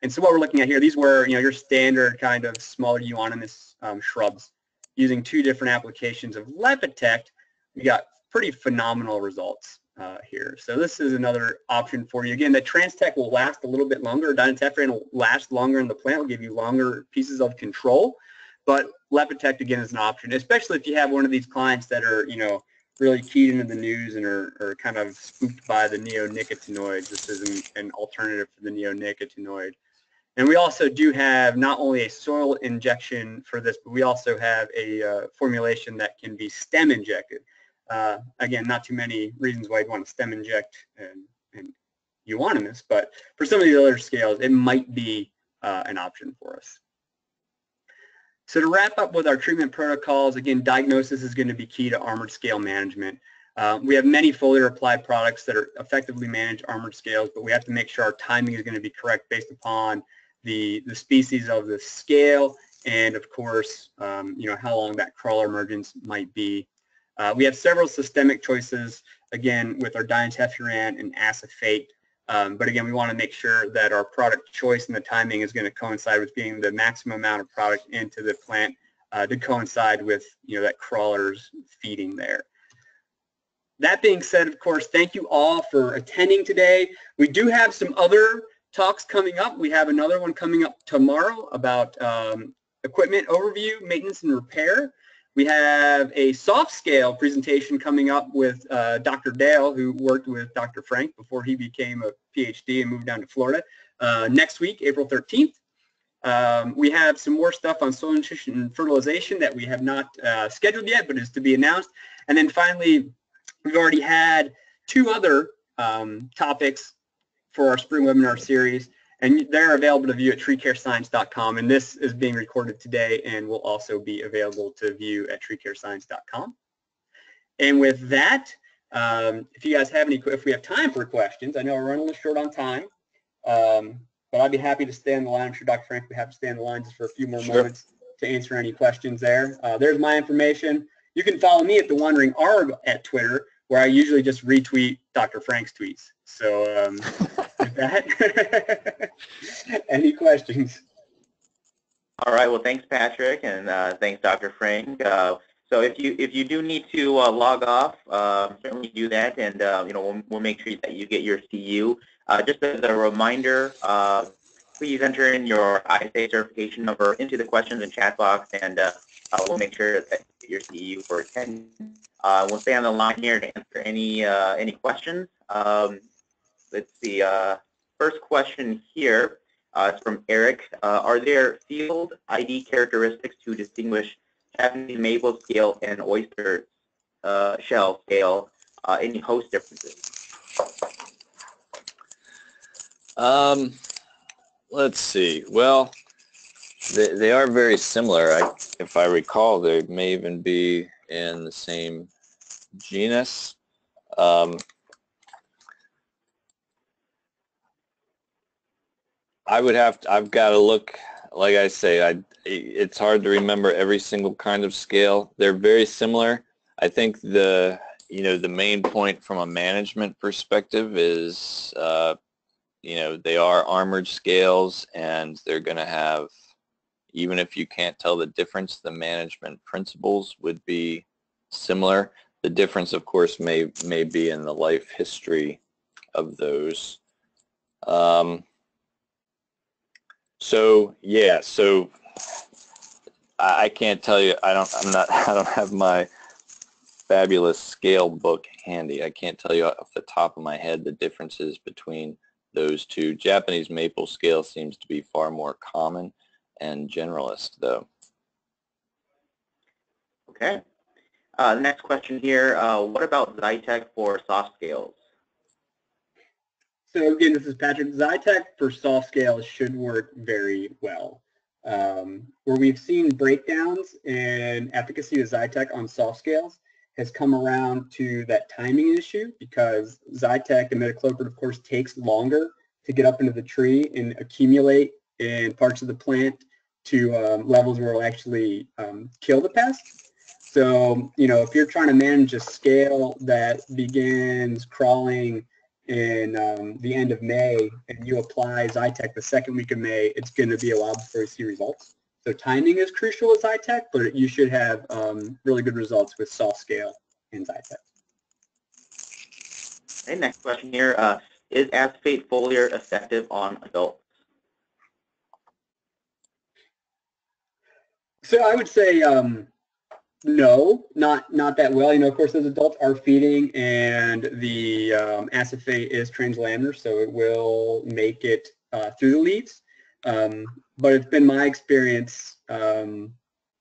And so what we're looking at here, these were you know your standard kind of smaller euonymus um, shrubs using two different applications of Lepitect. We got pretty phenomenal results uh, here. So this is another option for you. Again, the Transtect will last a little bit longer. Dinotefuran will last longer in the plant, will give you longer pieces of control. But Lepitect, again, is an option, especially if you have one of these clients that are, you know, really keyed into the news and are, are kind of spooked by the neonicotinoids. This is an, an alternative for the neonicotinoid. And we also do have not only a soil injection for this, but we also have a uh, formulation that can be stem injected. Uh, again, not too many reasons why you'd want to stem inject and, and euonymus, but for some of these other scales, it might be uh, an option for us. So to wrap up with our treatment protocols, again, diagnosis is going to be key to armored scale management. Uh, we have many foliar applied products that are effectively manage armored scales, but we have to make sure our timing is going to be correct based upon the, the species of the scale and of course, um, you know, how long that crawler emergence might be. Uh, we have several systemic choices, again, with our dinotefuran and acephate. Um, but again, we want to make sure that our product choice and the timing is going to coincide with getting the maximum amount of product into the plant uh, to coincide with, you know, that crawler's feeding there. That being said, of course, thank you all for attending today. We do have some other talks coming up. We have another one coming up tomorrow about um, equipment overview, maintenance, and repair. We have a soft scale presentation coming up with uh, Dr. Dale, who worked with Dr. Frank before he became a PhD and moved down to Florida, uh, next week, April 13th. Um, we have some more stuff on soil nutrition and fertilization that we have not uh, scheduled yet, but is to be announced. And then finally, we've already had two other um, topics for our spring webinar series and they're available to view at treecarescience.com. And this is being recorded today and will also be available to view at treecarescience.com. And with that, um, if you guys have any, if we have time for questions, I know we're running a little short on time, um, but I'd be happy to stay on the line. I'm sure Dr. Frank would have to stay on the line just for a few more sure. moments to answer any questions there. Uh, there's my information. You can follow me at the Wandering Arb at Twitter, where I usually just retweet Dr. Frank's tweets. So um, *laughs* that, *laughs* any questions? All right. Well, thanks, Patrick, and uh, thanks, Dr. Frank. Uh, so if you if you do need to uh, log off, uh, certainly do that, and uh, you know we'll, we'll make sure that you get your CU. Uh, just as a reminder, please enter in your ISA certification number into the questions and chat box, and we'll make sure that you get your CU for attending. we'll stay on the line here to answer any any questions. Um, let's see. First question here uh, is from Eric. Uh, are there field ID characteristics to distinguish Japanese maple scale and oyster uh, shell scale? Uh, any host differences? Um, let's see. Well, they, they are very similar. I, if I recall, they may even be in the same genus. Um, I would have to, I've got to look, like I say, I, it's hard to remember every single kind of scale. They're very similar. I think the, you know, the main point from a management perspective is, uh, you know, they are armored scales and they're going to have, even if you can't tell the difference, the management principles would be similar. The difference, of course, may, may be in the life history of those. Um, so yeah, so I, I can't tell you. I don't. I'm not. *laughs* I don't have my fabulous scale book handy. I can't tell you off the top of my head the differences between those two. Japanese maple scale seems to be far more common and generalist, though. Okay. Uh, next question here, uh, what about Xytect for soft scales? So again, this is Patrick. Xytect for soft scales should work very well. Um, where we've seen breakdowns in efficacy of Xytect on soft scales has come around to that timing issue because Xytect and imidacloprid, of course, takes longer to get up into the tree and accumulate in parts of the plant to um, levels where it'll actually um, kill the pest. So, you know, if you're trying to manage a scale that begins crawling in um, the end of May and you apply Xytect the second week of May, it's going to be a while before you see results. So timing is crucial with Xytect, but you should have um, really good results with soft scale and Xytect. Okay, next question here. Uh, is foliar effective on adults? So I would say um, no, not not that well. You know, of course, those adults are feeding, and the um, is translaminar, so it will make it uh, through the leaves. Um, but it's been my experience um,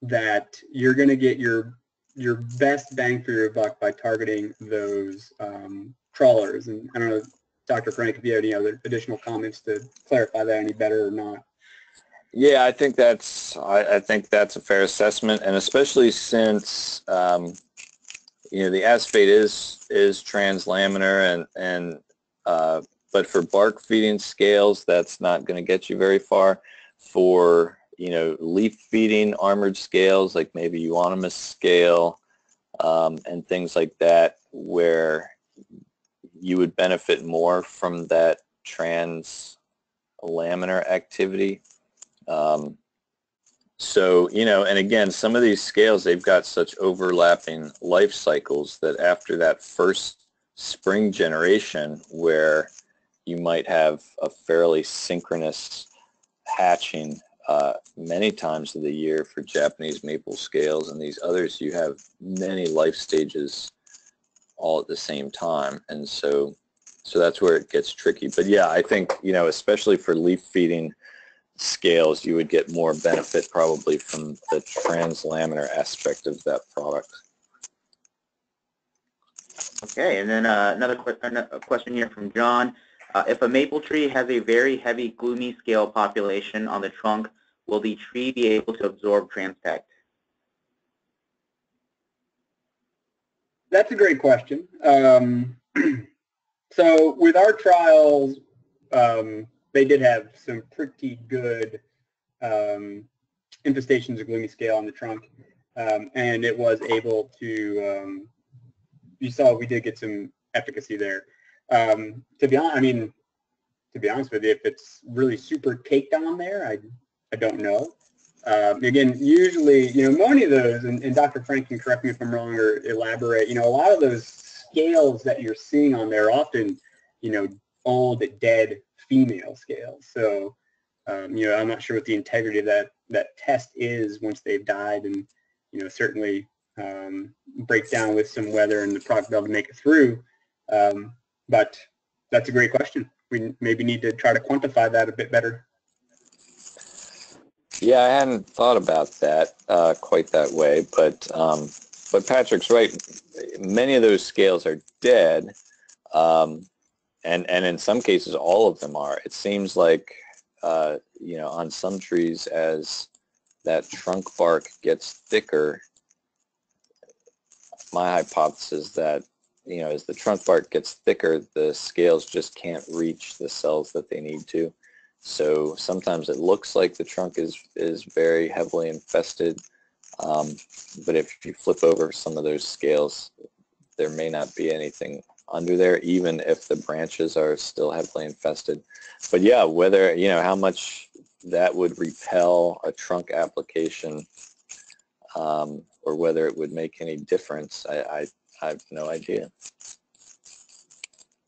that you're going to get your your best bang for your buck by targeting those um, crawlers. And I don't know, Dr. Frank, if you have any other additional comments to clarify that any better or not. Yeah, I think that's I, I think that's a fair assessment, and especially since um, you know the acephate is is translaminar, and and uh, but for bark feeding scales, that's not going to get you very far. For you know leaf feeding armored scales, like maybe euonymus scale um, and things like that, where you would benefit more from that trans laminar activity um, so, you know, and again, some of these scales, they've got such overlapping life cycles that after that first spring generation where you might have a fairly synchronous hatching uh, many times of the year for Japanese maple scales and these others you have many life stages all at the same time. And so so that's where it gets tricky. But yeah I think you know especially for leaf feeding scales, you would get more benefit probably from the translaminar aspect of that product. Okay, and then uh, another question here from John. Uh, if a maple tree has a very heavy gloomy scale population on the trunk, will the tree be able to absorb Transtect? That's a great question. Um, *clears throat* so with our trials, um, they did have some pretty good um, infestations of gloomy scale on the trunk, um, and it was able to. Um, you saw we did get some efficacy there. Um, to be honest, I mean, to be honest with you, if it's really super caked on there, I I don't know. Um, again, usually, you know, many of those, and, and Dr. Frank can correct me if I'm wrong or elaborate, you know, a lot of those scales that you're seeing on there often, you know, old, dead female scale. So, um, you know, I'm not sure what the integrity of that, that test is once they've died and, you know, certainly um, break down with some weather and the product be able to make it through. Um, but that's a great question. We maybe need to try to quantify that a bit better. Yeah, I hadn't thought about that uh, quite that way, but um, but Patrick's right. Many of those scales are dead, um, and and in some cases all of them are. It seems like uh, you know on some trees as that trunk bark gets thicker, my hypothesis that you know as the trunk bark gets thicker, the scales just can't reach the cells that they need to. So sometimes it looks like the trunk is is very heavily infested, um, but if you flip over some of those scales, there may not be anything under there, even if the branches are still heavily infested. But yeah, whether, you know, how much that would repel a trunk application um, or whether it would make any difference, I, I, I have no idea.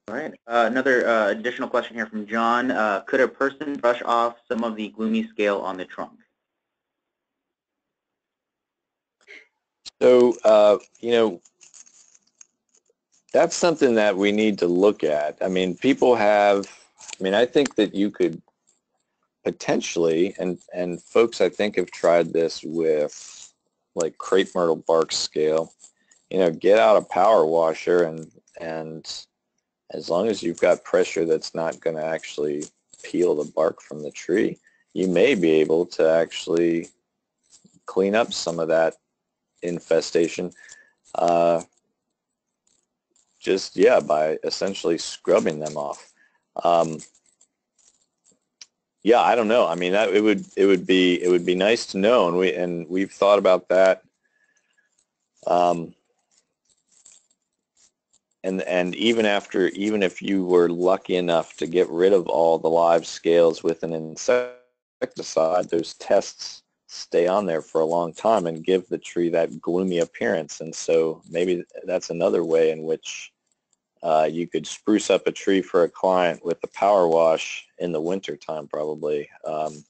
All right. Uh, another uh, additional question here from John. Uh, could a person brush off some of the gloomy scale on the trunk? So, uh, you know, that's something that we need to look at. I mean, people have, I mean, I think that you could potentially, and, and folks I think have tried this with like crepe myrtle bark scale, you know, get out a power washer and, and as long as you've got pressure that's not going to actually peel the bark from the tree, you may be able to actually clean up some of that infestation uh, just, yeah, by essentially scrubbing them off. Um, yeah, I don't know. I mean, that, it would it would be it would be nice to know, and we and we've thought about that. Um, and and even after even if you were lucky enough to get rid of all the live scales with an insecticide, those tests stay on there for a long time and give the tree that gloomy appearance. And so maybe that's another way in which uh, you could spruce up a tree for a client with a power wash in the winter time probably. Um,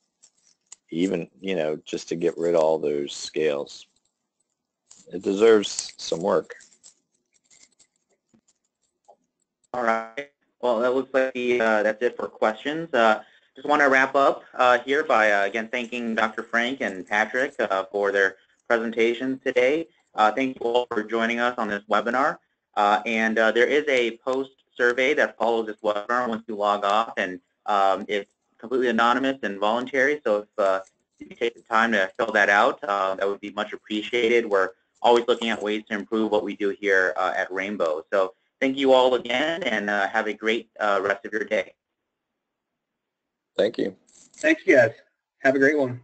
even, you know, just to get rid of all those scales. It deserves some work. All right. Well, that looks like the, uh, that's it for questions. Uh, just want to wrap up uh, here by, uh, again, thanking Dr. Frank and Patrick uh, for their presentations today. Uh, thank you all for joining us on this webinar. and there is a post survey that follows this webinar once you log off, and um, it's completely anonymous and voluntary, so if you take the time to fill that out, that would be much appreciated. We're always looking at ways to improve what we do here at Rainbow. So thank you all again, and have a great rest of your day. Thank you. Thank you guys. Have a great one.